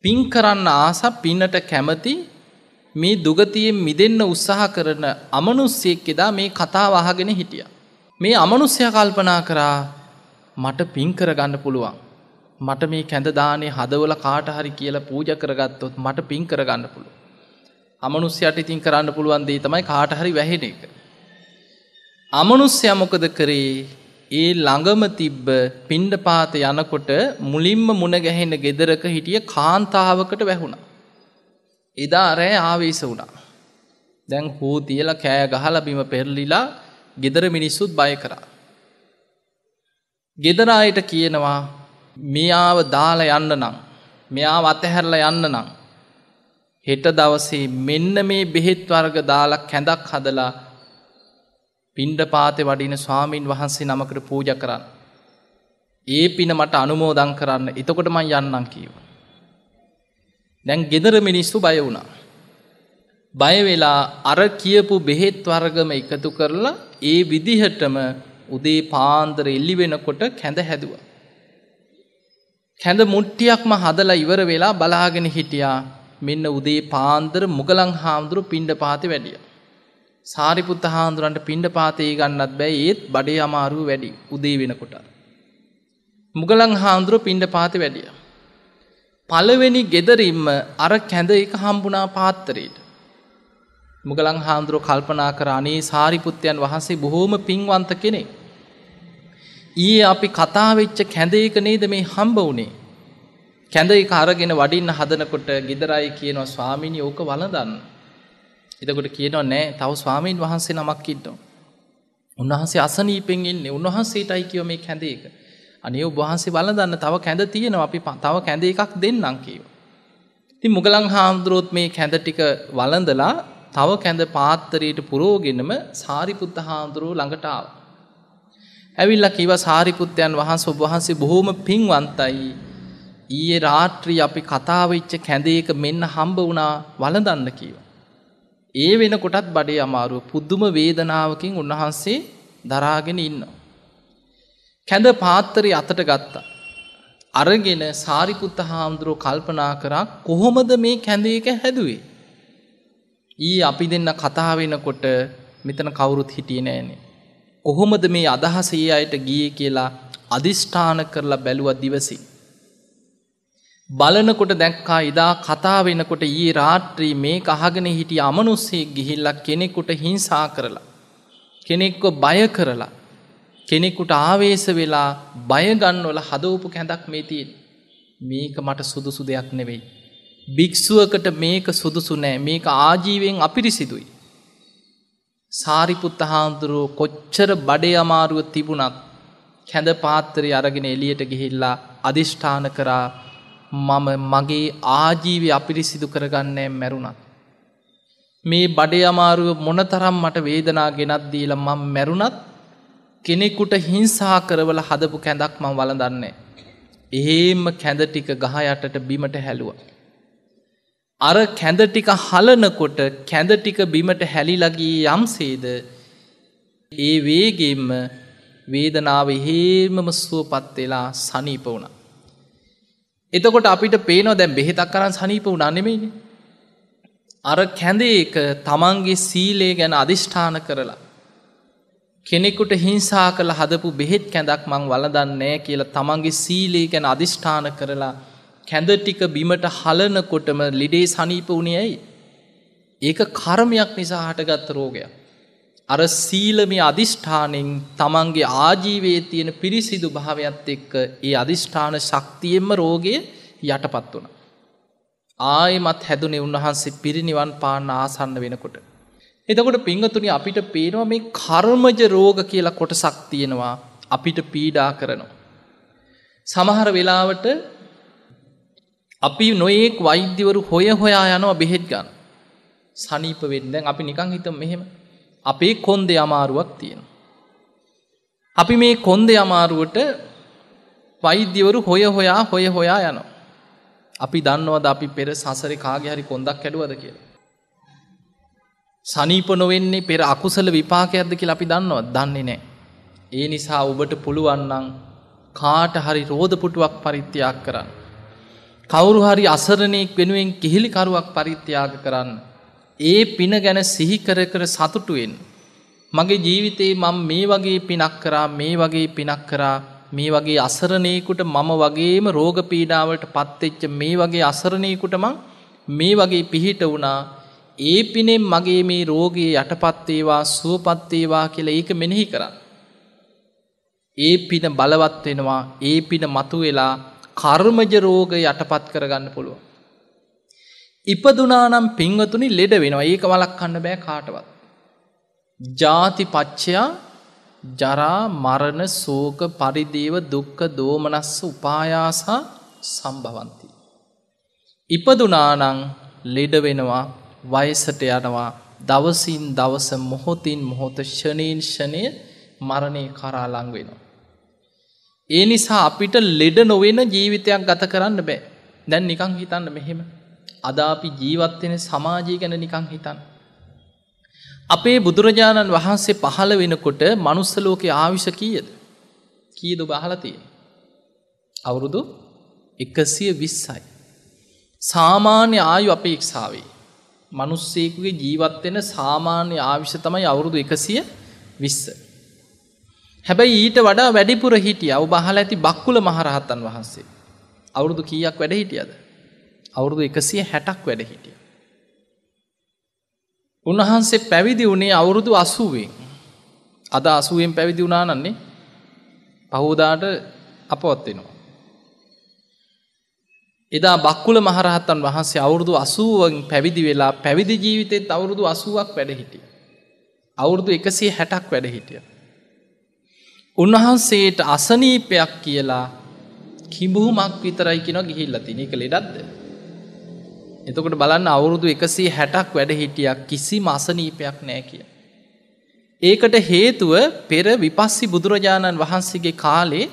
පින් කරන්න ආස පින්නට කැමති මේ දුගතියෙන් මිදන්න උත්සාහ කරන අමනුස්සයෙක් එදා මේ කතාව අහගෙන හිටිය. මේ අමනුස්්‍යය කල්පනා කරා මට පින් කරගන්න පුළුවන්. මට මේ කැඳදානේ හදවල කාට හරි කියලා පූජ කරගත්තොත් මට පින් කරගන්න පුළුව. අමනුස්්‍යයට ඉතින් කරන්න පුළුවන් දේ තමයි කාට හරි වැහෙන එක. අමනුස්්‍යය මොකද කරේ ඒ ළඟම තිබ්බ පින්ඩ පාත යනකොට මුලින්ම මුණ ගැහෙන ගෙදරක හිටිය කාන්තාවකට වැැහුණ. එදා රෑ ආවේශ වුණා. දැන් හූ තියල කෑ ගහල බිම පෙරලිලා ගෙදර මිනිස්සුත් බය කරා. ගෙදරායට කියනවා මෙයාව දාලා යන්න නම් මෙයා අතහැරල යන්න නම් හෙට දවසේ මෙන්න මේ බෙහෙත් වර්ග දාලා කැඳක් හදලා පින්ඩ පාතෙ වඩින ස්වාමීන් වහන්සේ නමකට පූජ කරන්න. ඒ පින මට අනුමෝදං කරන්න එතකොට මං යන්නම් කීව. දැන් ගෙදර මිනිස්සු බය වුණා. බයවෙලා අර කියපු බෙහෙත් වර්ගම එකතු කරලා ඒ විදිහටම උදේ පාන්දර එල්ලි වෙනකොට කැඳ හැදුව. කැඳ මුට්ටියක්ම හදලා ඉවර වෙලා බලාගෙන හිටියා මෙන්න උදේ පාන්දර මුගලං හාමුදුරු පින්ඩ පාති වැඩිය. සාරිපුත්ත හාමුදුරන්ට පින්ඩ පාතේ ගන්නත් බෑ ඒත් බඩේ අමාරුව වැඩි උදේ වෙනකොට. මුගලං හාමුදුරුව පින්ඩ පාති වැඩිය. පළවෙනි ගෙදරින්ම අර කැඳ එක හම්බුනා පාත්තරයට. මුගලං හාමුදුරුව කල්පනා කර අනේ සාරිපුත්තයන් වහන්සේ බොහෝම පින්වන්ත කෙනෙ. ඊයේ අපි කතාවෙච්ච කැඳ එක නේද මේ හම්බ වනේ. කැඳ එක අරගෙන වඩින්න හදනකොට ගෙදරයි කියනවා ස්වාමිනි ඕක වලදන්න. එතකොට කියනවා නෑ තව ස්වාමීන් වහන්සේ නමක් ඉන්නවා. උන්වහන්සේ අසනීපෙන් ඉන්නේ උන්වහන්සේට අයිකිව මේ කැඳ එක. අනේ ඔබහන්සේ බලදන්න තව කැඳ තියෙනවා අපි තව කැඳ එකක් දෙන්නම් කියව. ති මුගලං හාමුදුරුවොත් මේ කැඳ ටික වලඳලා තව කැඳ පාත්තරයට පුරෝගෙනම සාරිපුත්ත හාමුදුරුව ළඟටාව. ඇවිල්ල කිව සාරිපුත්තයන් වහන්ස ඔබහන්සේ බොහෝම පින්වන්තයි. ඊයේ රාත්‍රී අපි කතාවච්ච කැඳේක මෙන්න හම්බ වුණා වලදන්න කියව. ඒ වෙන කොටත් බඩේ අමාරුව පුද්දුම වේදනාවකින් උන්වහන්සේ දරාගෙන ඉන්න. කැඳ පාත්තරය අතට ගත්තා. අරගෙන සාරිපුත්ත හාමුදුරුව කල්පනා කරා කොහොමද මේ කැඳේක හැදුවේ. ඊ අපි දෙන්න කතා වෙනකොට මෙතන කවුරුත් හිටිය නෑනේ. කොහොමද මේ අදහස ඒ අයට ගිය කියලා අධිෂ්ඨාන කරලා බැලුව දිවසි. බලනකොට දැක්කා ඉදා කතා වෙනකොට ඊ රාත්‍රී මේ අහගෙන හිටිය අමනුස්සේ ගිහිල්ලක් කෙනෙකුට හිංසා කරලා. කෙනෙක්ව බය කරලා. කෙනෙකුට ආවේශ වෙලා බයගන්නවල හදවපු කැඳක් මේ තියෙන්. මේක මට සුදුසු දෙයක් නෙවෙයි. භික්‍ෂුවකට මේක සුදුසු නෑ මේක ආජීවයෙන් අපිරිසිදුයි. සාරිපුත්ත හාමුදුරුව කොච්චර බඩේ අමාරුව තිබුණත් කැඳ පාත්තරය අරගෙන එලියට ගිහිල්ලා අධිෂ්ඨාන කරා මම මගේ ආජීවය අපිරිසිදු කරගන්නෑ මැරුණත්. මේ බඩේ අමාරුව මොනතරම් මට වේදනා ගෙනත් දීලා මම මැරුණත් කෙනෙකුට හිංසා කරවල හදපු කැඳක් මං වළඳන්නේ. එහෙම කැඳ ටික ගහ යටට බිමට හැලුවා. අර කැඳ ටික හලනකොට කැඳ ටික බිමට හැලිලගී යම්සේද ඒ වේගෙන්ම වේදනාව හේමම සුවපත් වෙලා සනීප වුණා. එතකොට අපිට පේනෝ දැන් බෙහෙතක් කරන්න සනීප වුණා නෙමෙයිනේ. අර කැඳේක තමන්ගේ සීලය ගැන අධිෂ්ඨාන කරලා කෙනෙකුට හිංසා කළ හදපු බෙහෙත් කැඳක් මං වලදන්නේ කියලා තමන්ගේ සීලේ ගැන අධිෂ්ඨාන කරලා කැඳ ටික බිමට හලනකොටම ලිඩේ සනීප වුණේ ඇයි. ඒක කර්මයක් නිසා හටගත්ත රෝගයක්. අර සීලමය අධිෂ්ඨානෙන් තමන්ගේ ආජීවයේ තියෙන පිරිසිදු භාවයක්ත් එක්ක ඒ අධිෂ්ඨාන ශක්තියෙන්ම රෝගය යටපත් වුණ. ආයමත් හැදුනේ උන්වහන්සේ පිරිනිවන් පාන්න ආසන්න වෙනකොට. එතකොට පිංහතුනි අපිට පේනවා මේ කර්මජ රෝග කියලා කොටසක් තියෙනවා අපිට පීඩා කරනවා. සමහර වෙලාවට අපි නොයෙක් වෛද්‍යවරු හොය හොයා යනවා බෙහෙත් ගන්න. සනීප වෙන්දැන් අපි නිකං හිතම් මෙහෙම අපේ කොන්දෙ අමාරුවක් තියෙන. අපි මේ කොන්දෙ අමාරුවට වෛද්‍යවරු හොය හොයා හොය හොයා යනවා. අපි දන්නවද අපි පෙර සසර කාගේ හරි කොන්දක් කැඩුවද කියලා. සනීප නොවෙන්නේ පෙර අකුසල විපාකයක්ද කියලා අපි දන්නවා දන්නේ නෑ. ඒ නිසා ඔබට පුළුවන්නන් කාට හරි රෝධපුටුවක් පරිත්‍යයක් කරන්න. කවුරු හරි අසරණයෙක් වෙනුවෙන් කිහිලිකරුවක් පරිත්‍යාග කරන්න. ඒ පින ගැන සිහිකර කර සතුටුවෙන්. මගේ ජීවිතේ මං මේ වගේ පිනක් කරා මේ වගේ පිනක් කරා මේ වගේ අසරණයකුට මම වගේම රෝග පීඩාවට පත්වෙච්ච මේ වගේ අසරණයකුට මං මේ වගේ පිහිට වුණා ඒ පිනෙන් මගේ මේ රෝගයේ යටපත්වේවා සුවපත්වේවා කියලා ඒක මෙනෙහි කරන්න. ඒ පින බලවත් වෙනවා ඒ පින මතු වෙලා කර්මජ රෝග යටපත් කරගන්න පුළුව. ඉපදුනානම් පින්වතුනි ලෙඩ වෙනවා ඒක වලක් කන්න බෑ කාටවත්. ජාති පච්චයා ජරා මරණ සෝක පරිදේව දුක්ක දෝමනස්ස උපායාසා සම්භවන්ති. ඉපදුනානං ලෙඩ වෙනවා වයසට යනවා දවසින් දවස මොහොතින් මොහොත ෂනීන් ෂණය මරණය කරාලං වෙනවා. ඒ නිසා අපිට ලෙඩ නොවෙන ජීවිතයක් ගත කරන්න බෑ දැන් නිකං හිතන්න මෙහෙම අදාපි ජීවත්වෙන සමාජය ගැන නිකං හිතන්න. අපේ බුදුරජාණන් වහන්සේ පහළ වෙනකොට මනුස්සලෝක ආවිශ කීයද කීද බහලතිය. අවුරුදු එකසිය විස්සයි. සාමාන්‍ය ආයු අපේක්ෂාවේ. මනුස්සේකුගේ ජීවත්වෙන සාමාන්‍ය ආවිශ තමයි අවුරුදු එකසිය විස්ස. හැබැයි ඊට වඩා වැඩිපුර හිටිය අව් බහල ඇති බක්කුල මහරහත්තන් වහන්සේ. අවුරුදු කීයක් වැඩ හිටියද. අවුරුදු එකසිය හැටක් වැඩ හිටිය. උන්වහන්සේ පැවිදි වුණේ අවුරුදු අසුවෙන් අද අසුවෙන් පැවිදි වුණානන්නේ පහෝදාට අපවත්වෙනවා. එදා බක්කුල මහරහත්තන් වහන්සේ අවුරුදු අසුවන් පැවිදි වෙලා පැවිදි ජීවිතෙත් අවුරුදු අසුවක් වැඩ හිටිය. අවුරුදු එකසේ හැටක් වැඩ හිටිය. උන්වහන්සේට අසනීපයක් කියලා කිඹුහමක් විතරයි කියෙන ගිහිල්ලති එක ලෙඩත්ද. එතකොට බලන්න අවුරුදු එකසේ හැටක් වැඩ හිටියක් කිසි මසනීපයක් නෑ කිය. ඒකට හේතුව පෙර විපස්සි බුදුරජාණන් වහන්සේගේ කාලේ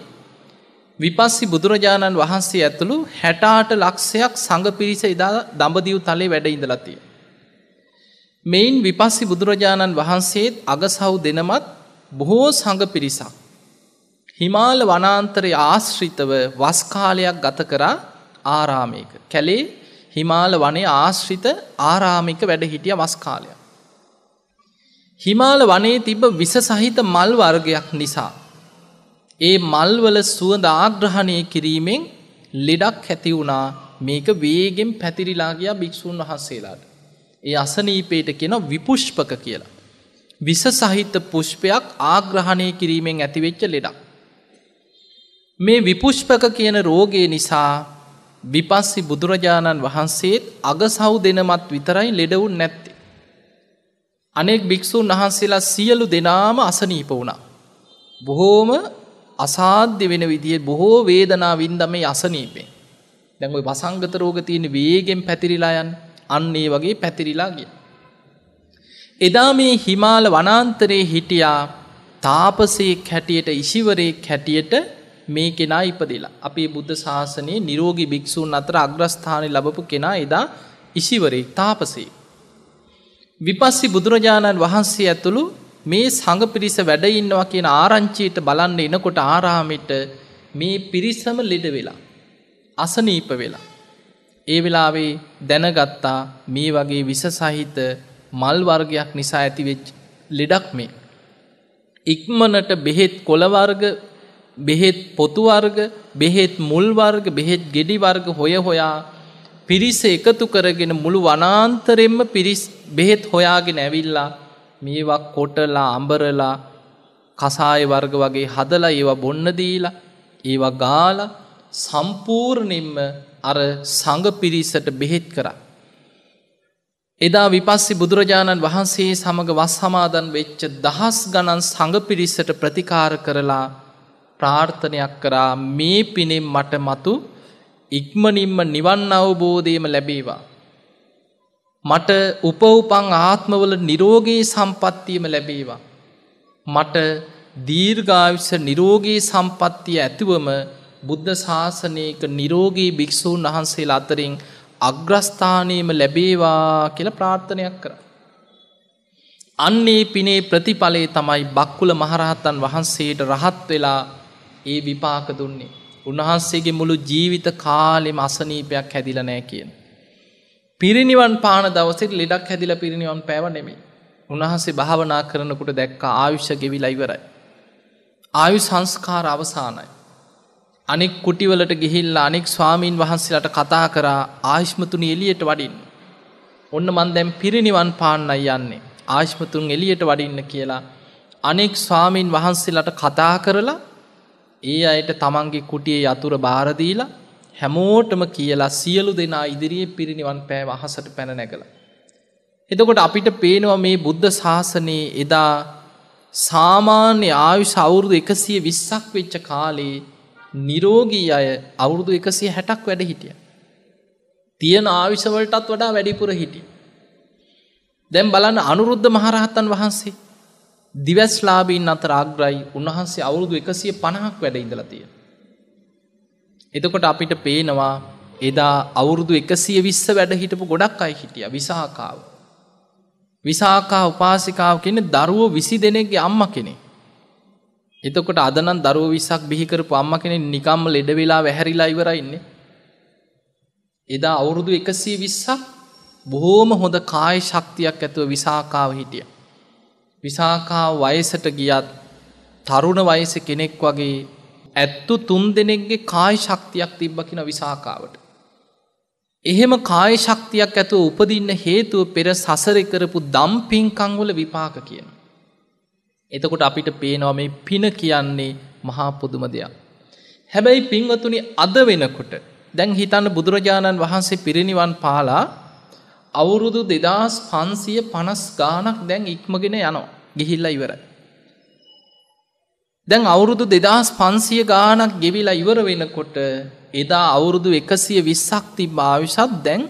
විපස්සි බුදුරජාණන් වහන්සේ ඇතුළු හැටාට ලක්ෂයක් සඟ පිරිස ඉදා දඹදිව් තලේ වැඩ ඉඳලතිය. මෙයින් විපස්සි බුදුරජාණන් වහන්සේත් අගසව් දෙනමත් බොහෝ සඟ පිරිසක්. හිමාල වනාන්තරය ආශ්‍රිතව වස්කාලයක් ගත කරා ආරාමයක. කැලේ හිමාල වනේ ආශ්‍රිත ආරාමික වැඩ හිටිය වස්කාලය. හිමාල වනේ තිබ විස සහිත මල් වර්ගයක් නිසා. ඒ මල්වල සුවඳ ආග්‍රහණය කිරීමෙන් ලෙඩක් ඇති වුණා මේක වේගෙන් පැතිරිලාගයා භික්‍ෂූන් වහන්සේලාට. ඒ අසනීපේට කියෙන විපුෂ්පක කියලා. විස සහිත පුෂ්පයක් ආග්‍රහණය කිරීමෙන් ඇතිවෙච්ච ලෙඩක්. මේ විපුෂ්පක කියන රෝගය නිසා විපස්සි බුදුරජාණන් වහන්සේත් අගසව් දෙනමත් විතරයි ලෙඩවුන් නැත්තේ. අනෙක් භික්‍ෂූන් වහන්සේලා සියලු දෙනාම අසනීප වුණා. බොහෝම අසාධ්‍ය වෙන විදිිය බොහෝ වේදනා වින්දම අසනීපේ. දැඟයි වසංගත රෝග තියෙන වේගෙන් පැතිරිලායන් අන්නේ වගේ පැතිරිලා ගිය. එදා මේ හිමාල වනාන්තරයේ හිටියා තාපසයෙක් හැටියට ඉශිවරයෙක් හැටියට මේ කෙනා ඉපදිලා. අපේ බුද්ධ ශාසනයේ නිරෝගී භික්‍ෂූන් අතර අග්‍රස්ථානය ලබපු කෙනා එදා ඉශිවරෙක් තාපසේ. විපස්සි බුදුරජාණන් වහන්සේ ඇතුළු මේ සඟ පිරිස වැඩඉන්නවා කියන ආරංචියට බලන්න එනකොට ආරාමිට මේ පිරිසම ලෙඩ වෙලා. අසනීප වෙලා. ඒ වෙලාවේ දැනගත්තා මේ වගේ විස සහිත මල් වර්ගයක් නිසා ඇතිවෙච් ලෙඩක් මේ. ඉක්මනට බෙහෙත් කොළවර්ග බෙහෙත් පොතුවර්ග බෙහෙත් මුල්වර්ග බෙහෙත් ගෙඩිවර්ග හොය හොයා පිරිස එකතු කරගෙන මුළු වනාන්තරෙන්ම පිරිස් බෙහෙත් හොයාගෙන ඇවිල්ලා මේවා කොටලා අඹරලා කසාය වර්ග වගේ හදලා ඒවා බොන්න දීලා ඒවා ගාලා සම්පූර්ණයෙන්ම අර සඟ පිරිසට බෙහෙත් කරා. එදා විපස්සි බුදුරජාණන් වහන්සේ සමඟ වස් සමාදන් වෙච්ච දහස් ගණන් සඟ පිරිස්සට ප්‍රතිකාර කරලා ප්‍රාර්ථනයක් කරා මේ පිනෙම් මට මතු ඉක්මනින්ම නිවන් අවබෝධයම ලැබේවා. මට උපවපං ආත්මවල නිරෝගී සම්පත්තියම ලැබේවා. මට දීර්ඝාවිස නිරෝගී සම්පත්තිය ඇතිවම බුද්ධ ශාසනයක නිරෝගී භික්‍ෂූන් වහන්සේ අතරින් අග්‍රස්ථානයම ලැබේවා කියල ප්‍රාර්ථනයක් කර. අන්නේ පිනේ ප්‍රතිඵලේ තමයි බක්කුල මහරහත්තන් වහන්සේට රහත් වෙලා ඒ විපාක දුන්නේ. උන්වහන්සේගේ මුළු ජීවිත කාලෙම අසනීපයක් හැදිල නෑ කියන. පිරිනිවන් පාන දවසෙට ලෙඩක් හැදිල පිරිනිවන් පැව නෙමේ. උන්වහන්සේ භාවනා කරනකුට දැක්ක ආයුෂ ගෙවිලා ඉවරයි. ආයු සංස්කාර අවසානයි. අනෙක් කුටිවලට ගිහිල්ල අනෙක් ස්වාමීන් වහන්සේලට කතා කරා ආශ්මතුනි එලියට වඩින්. ඔන්න මන් දැම් පිරිනිවන් පාන්නයි යන්නේ. ආශ්මතුන් එලියට වඩින්න කියලා. අනෙක් ස්වාමීන් වහන්සේලට කතා කරලා ඒ අයට තමන්ගේ කුටියේ යතුර භාරදීලා හැමෝටම කියලා සියලු දෙනා ඉදිරියේ පිරිනිවන් පෑව අහසට පැන නැගල. එතකොට අපිට පේනවා මේ බුද්ධ ශාසනයේ එදා සාමාන්‍ය ආයුෂ අවුරුදු එකසිය විස්සක් වෙච්ච කාලේ නිරෝගී අය අවුරුදු එකසිය හැටක් වැඩ හිටිය. තියෙන ආවිශවලටත් වඩා වැඩිපුර හිටිය. දැම් බලන්න අනුරුද්ධ මහරහත්තන් වහන්සේ දිවස්ලාබීන් අතර අග්‍රයි උන්වහන්සේ අවුරුදු එකසිය පණහක් වැඩ ඉඳලතිය. එතකොට අපිට පේනවා එදා අවුරුදු එකසිය විස්ස වැඩ හිටපු ගොඩක් අයි හිටිය විසාකාව. විසාකා උපාසිකාව කෙනෙ දරුවෝ විසි දෙනෙක්ගේ අම්ම කෙනෙ. එතකොට අදනන් දරුව විසක් බිහිකරපු අම්ම කෙනෙ නිකම්ම ලෙඩ වෙලා වැහැරිලා ඉවරයින්නේ. එදා අවුරුදු එකසී විස්සක් බොහෝම හොඳ කාය ශක්තියක් ඇතුව විසාකාව හිටිය. විසාකා වයසට ගියත් තරුණ වයස කෙනෙක් වගේ ඇත්තු තුන් දෙනෙක්ගේ කාය ශක්තියක් තිබ්බකින විසාකාවට. එහෙම කාය ශක්තියක් ඇතුව උපදින්න හේතුව පෙර සසර කරපු දම්පින්කංවල විපාක කියන. එතකොට අපිට පේනවා මේ පින කියන්නේ මහා පුදුම දෙයක්. හැබැයි පින්වතුනි අද වෙනකොට දැන් හිතන්න බුදුරජාණන් වහන්සේ පිරිනිවන් පාලා අවුරුදු දෙදස් පන්සිය පනස් ගානක් දැන් ඉක්මගෙන යනවා ගිහිල්ල ඉවරයි. දැන් අවුරුදු දෙදස් පන්සිය ගානක් ගෙවිලා ඉවර වෙනකොට එදා අවුරුදු එකසිය විස්සක් තිබ ආවිශත් දැන්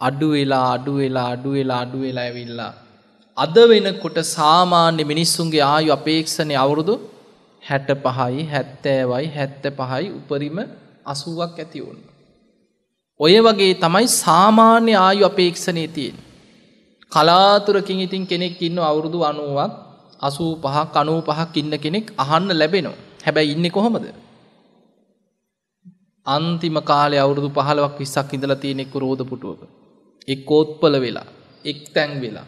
අඩු වෙලා අඩු වෙලා අඩු වෙලා අඩු වෙලා ඇවිල්ලා. අද වෙනකොට සාමාන්‍ය මිනිස්සුන්ගේ ආයු අපේක්ෂණය අවුරුදු හැට පහයි හැත්තෑවයි හැත්ත පහයි උපරිම අසුවක් ඇති වුන්. ඔය වගේ තමයි සාමාන්‍ය ආයු අපේක්ෂණය තියෙන්. කලාතුරකින් ඉතින් කෙනෙක් ඉන්න අවුරුදු අනුවක් අසූ පහ කනූ පහක් ඉන්න කෙනෙක් අහන්න ලැබෙනවා හැබැයි ඉන්න කොහොමද. අන්තිම කාලය අවුරුදු පහලවක් විස්සක් ඉඳලා තියෙනෙක්කු රෝධ පුටුවක. එක් කෝත්පල වෙලා එක් තැන් වෙලා.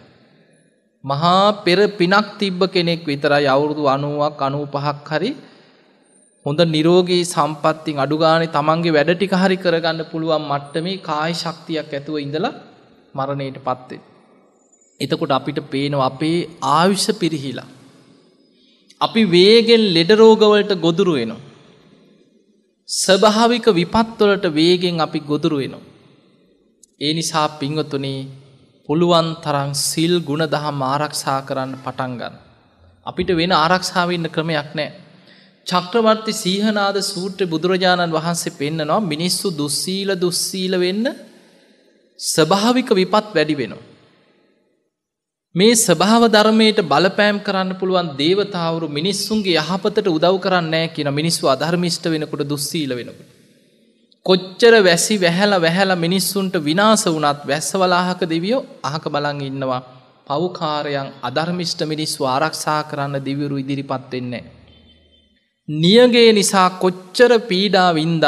මහා පෙර පිනක් තිබ්බ කෙනෙක් විතරයි අවුරුදු අනුවක් අනූ පහක් හරි හොඳ නිරෝගී සම්පත්තින් අඩුගානේ තමන්ගේ වැඩ ටික හරි කරගන්න පුළුවන් මට්ටමේ කාය ශක්තියක් ඇතුව ඉඳලා මරණයට පත්වේ. එතකොට අපිට පේනවා අපේ ආවිශ්‍ය පිරිහිලා. අපි වේගෙන් ලෙඩරෝගවලට ගොදුරු වෙනවා. ස්වභාවික විපත්වලට වේගෙන් අපි ගොදුරු වෙනවා. ඒ නිසා පිංවතුනේ පුළුවන් තරං සිල් ගුණ දහම් ආරක්ෂා කරන්න පටන්ගන්න. අපිට වෙන ආරක්ෂාවන්න ක්‍රමයක් නෑ. චක්‍රවර්ති සීහනාද සූට්‍ර බුදුරජාණන් වහන්සේ පෙන්න්නනවා මිනිස්සු දුස්සීල දුස්සීල වෙන්න ස්වභාවික විපත් වැඩි වෙනවා. මේ ස්භාව ධර්මයට බලපෑම් කරන්න පුළුවන් දේවතාවරු මිනිස්සුන්ගේ යහපතට උදව් කරන්නේ කියන මිනිස්සු අධර්මිෂ්ට වෙනකොට දුස්සීල වෙනකට. කොච්චර වැසි වැහැල වැහැල මිනිස්සුන්ට විනාස වනත් වැස්සවලාහක දෙවියෝ අහක බලං ඉන්නවා පවකාරයන් අධර්මිෂ්ට මිනිස්සු ආරක්ෂා කරන්න දිවිවරු ඉදිරිපත් වෙන්නේ. නියගේ නිසා කොච්චර පීඩා වින්දත්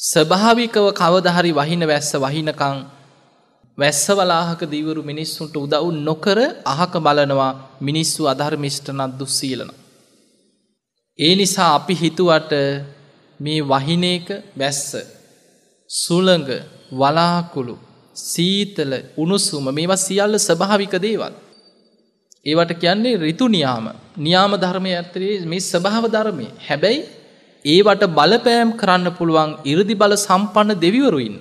ස්භාවිකව කවදහරි වහින වැස්ස වහිනකං වැස්සවලාහක දීවරු මිනිස්සුන්ට උදව් නොකර අහක බලනවා මිනිස්සු අධර්මිෂ්ටනත් දුස්සීලන. ඒ නිසා අපි හිතුවට මේ වහිනේක වැස්ස සුළඟ වලාකුළු සීතල උණුසුම මේවා සියල්ල ස්භාවික දේවල්. ඒවට කියන්නේ රිතු නියාම නියාම ධර්මය ඇතරේ මේ ස්භාව ධර්මය හැබැයි ඒවට බලපෑම් කරන්න පුළුවන් ඉරදි බල සම්පන්න දෙවිවරු ඉන්න.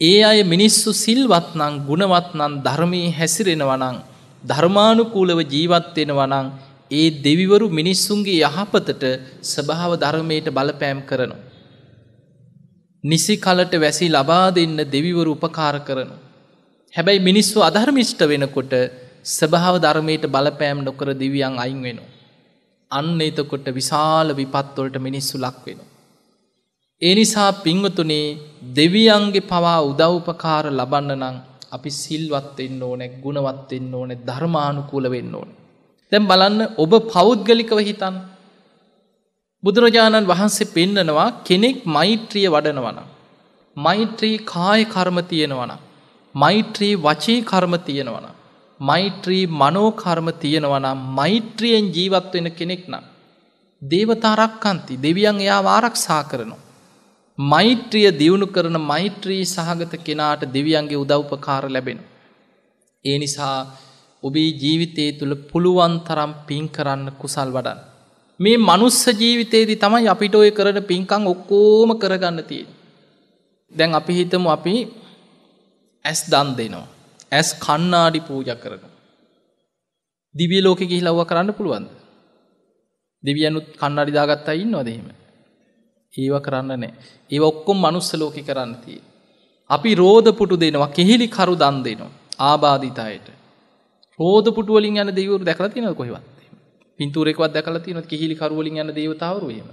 ඒ අය මිනිස්සු සිල්වත්නං ගුණවත්නන් ධර්මී හැසිරෙනවනං ධර්මානුකූලව ජීවත්වෙන වනං ඒ දෙවිවරු මිනිස්සුන්ගේ යහපතට ස්භාව ධර්මයට බලපෑම් කරනවා. නිසි කලට වැසි ලබා දෙන්න දෙවිවරු උපකාර කරනු. හැබැයි මිනිස්සු අධර්මිෂ්ට වෙනකොට ස්භාව ධර්මයට බලපෑම් නොකර දිවියන් අයින් වෙනවා. අන්න එතකොට විශාල විපත්වලට මිනිස්සු ලක් වෙන. ඒ නිසා පිංවතුනේ දෙවියන්ගේ පවා උදව්පකාර ලබන්න නං අපි සිල්වත්වෙන්න ඕනැ ගුණවත්වෙන්න ඕන ධර්මානුකූල වෙන්න ඕන. දැම් බලන්න ඔබ පෞද්ගලිකව හිතන් බුදුරජාණන් වහන්සේ පෙන්නනවා කෙනෙක් මෛත්‍රිය වඩනවන. මෛත්‍රී කාය කර්ම තියෙනවන. මෛත්‍රී වචී කර්ම තියෙනවන. මෛත්‍රී මනෝකර්ම තියෙනවනම් මෛත්‍රියෙන් ජීවත් වෙන කෙනෙක් නම්. දේවතාරක්කන්ති දෙවියන් එයා වාරක්ෂා කරනවා. මෛත්‍රිය දියුණු කරන මෛත්‍රී සහගත කෙනාට දෙවියන්ගේ උදව්පකාර ලැබෙන. ඒ නිසා ඔබේ ජීවිතය තුළ පුළුවන් තරම් පින් කරන්න කුසල් වඩන්. මේ මනුස්ස ජීවිතයේදි තමයි අපිට ඔය කරන පින්කං ඔක්කෝම කරගන්න තිය. දැන් අපි හිතමු අපි ඇස් දන් දෙනවා. ඇස් කන්නාඩි පූජ කරන. දිවිය ලෝක ගිහිලව්ව කරන්න පුළුවන්ද. දෙවියනුත් කන්නඩි දාගත්තා ඉන්නවා දෙහෙම. ඒව කරන්න නෑ. ඒ ඔක්කොම් මනුස්ස ලෝක කරන්න තිය. අපි රෝධපුටු දෙනවා කෙහිලි කරු දන් දෙනවා. ආබාධිතයට. රෝධපුටුවලින් යන දෙවරු දැකල තිනව කොහෙවත්. පින්තුරෙක්වත් දැකල තියනොත් කෙහිලි කරුවලින් යන දේවතාවරුවම.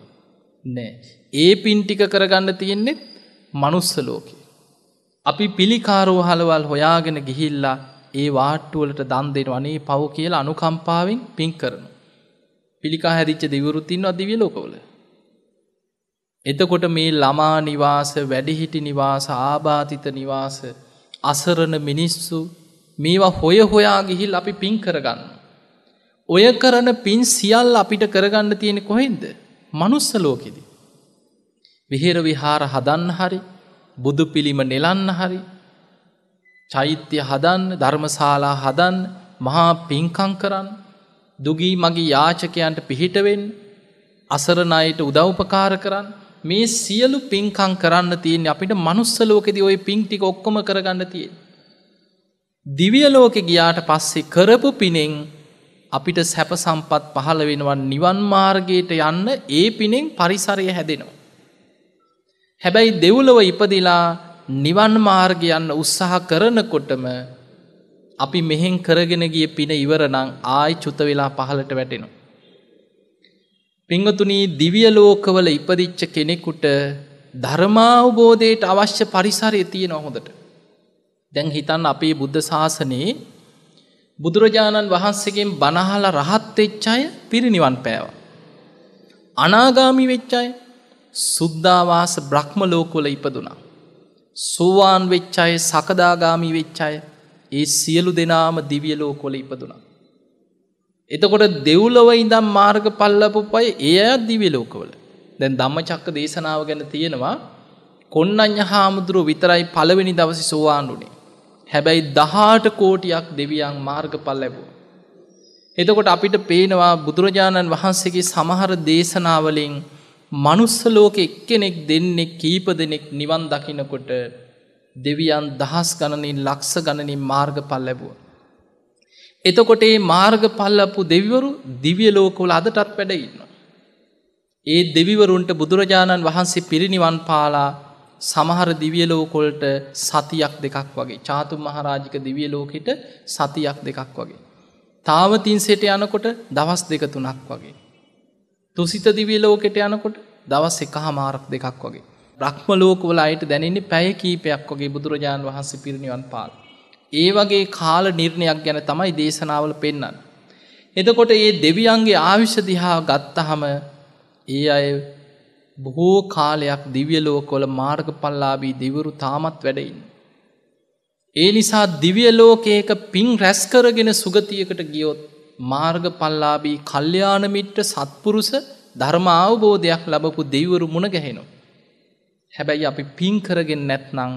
නෑ. ඒ පින්ටික කරගන්න තියෙන්නෙත් මනුස්ස ලෝකේ. අපි පිළිකාරෝ හලවල් හොයාගෙන ගිහිල්ලා ඒ වාට්ටුවලට දන් දෙෙන අනේ පව් කියලා අනුකම්පාවෙන් පින් කරනු. පිළිකා හැදිච්ච දෙවරුත්තින්න අධිවිය ලෝකවල. එතකොට මේ ළමා නිවාස වැඩිහිටි නිවාස ආබාධිත නිවාස අසරණ මිනිස්සු මේවා හොය හොයා ගිහිල් අපි පින් කරගන්න. ඔය කරන පින් සියල් අපිට කරගන්න තියෙන කොහෙන්ද මනුස්ස ලෝකෙදි. විහෙර විහාර හදන්න හරි බුදු පිළිම නෙලන්න හරි චෛත්‍ය හදන්න ධර්මශාලා හදන් මහා පින්කං කරන්න දුගී මගේ යාචකයන්ට පිහිටවෙන් අසරණයට උදව්පකාර කරන්න මේ සියලු පින්කං කරන්න තියෙන් අපිට මනුස්සලෝකෙද ඔය පින්ටික ඔක්කොම කරගන්න තියෙන්. දිවියලෝකෙ ගියාට පස්සේ කරපු පිනෙන් අපිට සැප සම්පත් පහළ වෙනවන් නිවන් මාර්ගයට යන්න ඒ පිනෙන් පරිසරය හැදෙනවා. හැබැයි දෙව්ලොව ඉපදිලා නිවන් මාර්ගයන්න උත්සාහ කරනකොටම අපි මෙහෙන් කරගෙන ගිය පින ඉවරනං ආයි චුත වෙලා පහලට වැටෙනවා. පිංහතුනී දිවියලෝකවල ඉපදිච්ච කෙනෙකුට ධර්මාවබෝධයට අවශ්‍ය පරිසරය තියෙන හොඳට. දැන් හිතන් අපේ බුද්ධ ශාසනයේ බුදුරජාණන් වහන්සේගෙන් බණහල රහත්වෙච්චාය පිරිනිවන් පෑව. අනාගාමි වෙච්චාය සුද්ධවාස බ්‍රහ්ම ලෝකොල ඉපදුනා. සෝවාන් වෙච්චාය සකදාගාමි වෙච්චාය ඒ සියලු දෙනාම දිවිය ලෝකොල ඉපදුනා. එතකොට දෙව්ලොව ඉඳම් මාර්ග පල්ලපු පයි ඒ අත් දිවිය ලෝකවල දැන් ධම්ම චක්ක දේශනාව ගැන තියෙනවා කොන්නඥ හාමුදුරුව විතරයි පළවෙනි දවසි සෝවාන්ඩුනේ. හැබැයි දහාට කෝටියක් දෙවියන් මාර්ග පල් ලැබූ. එතකොට අපිට පේනවා බුදුරජාණන් වහන්සේගේ සමහර දේශනාවලින් මනුස්සලෝක එක්කෙනෙක් දෙන්නෙක් කීප දෙනෙක් නිවන් දකිනකොට දෙවියන් දහස් ගණනින් ලක්ස ගණනින් මාර්ග පල් ලැබුව. එතකොට ඒ මාර්ග පල්ලපු දෙවිවරු දිවිය ලෝකවල අදටත් වැඩඉන්න. ඒ දෙවිවරුන්ට බුදුරජාණන් වහන්සේ පිරිනිවන් පාලා සමහර දිවිය ලෝකොල්ට සතියක් දෙකක් වගේ චාතුම් මහරාජික දිවිය ලෝකෙට සතියක් දෙකක් වගේ. තාවතින්සෙට යනකොට දවස් දෙක තුනක් වගේ. තුසිත දිවිය ලෝකෙට යනකොට දවස් එක හමාරක් දෙකක් වගේ. බ්‍රහ්ම ලෝකවල අයට දැනෙන්නේ පැය කීපයක් වගේ බුදුරජාණන් වහන්සේ පිරිනිවන් පාල. ඒ වගේ කාල නිර්ණයක් ගැන තමයි දේශනාවල පෙන්න්න. එතකොට ඒ දෙවියන්ගේ ආවිෂ දිහා ගත්තහම ඒ අය බොහෝ කාලයක් දිවියලෝකොල මාර්ග පල්ලාබී දිවරු තාමත් වැඩයින්. ඒ නිසා දිවියලෝකයක පින් රැස්කරගෙන සුගතියකට ගියොත් මාර්ග පල්ලාබී කල්්‍යානමිට්ට සත්පුරුස ධර්ම අවබෝධයක් ලබපු දෙවරු මුණ ගැහෙනවා. හැබැයි අපි පින් කරගෙන නැත්නං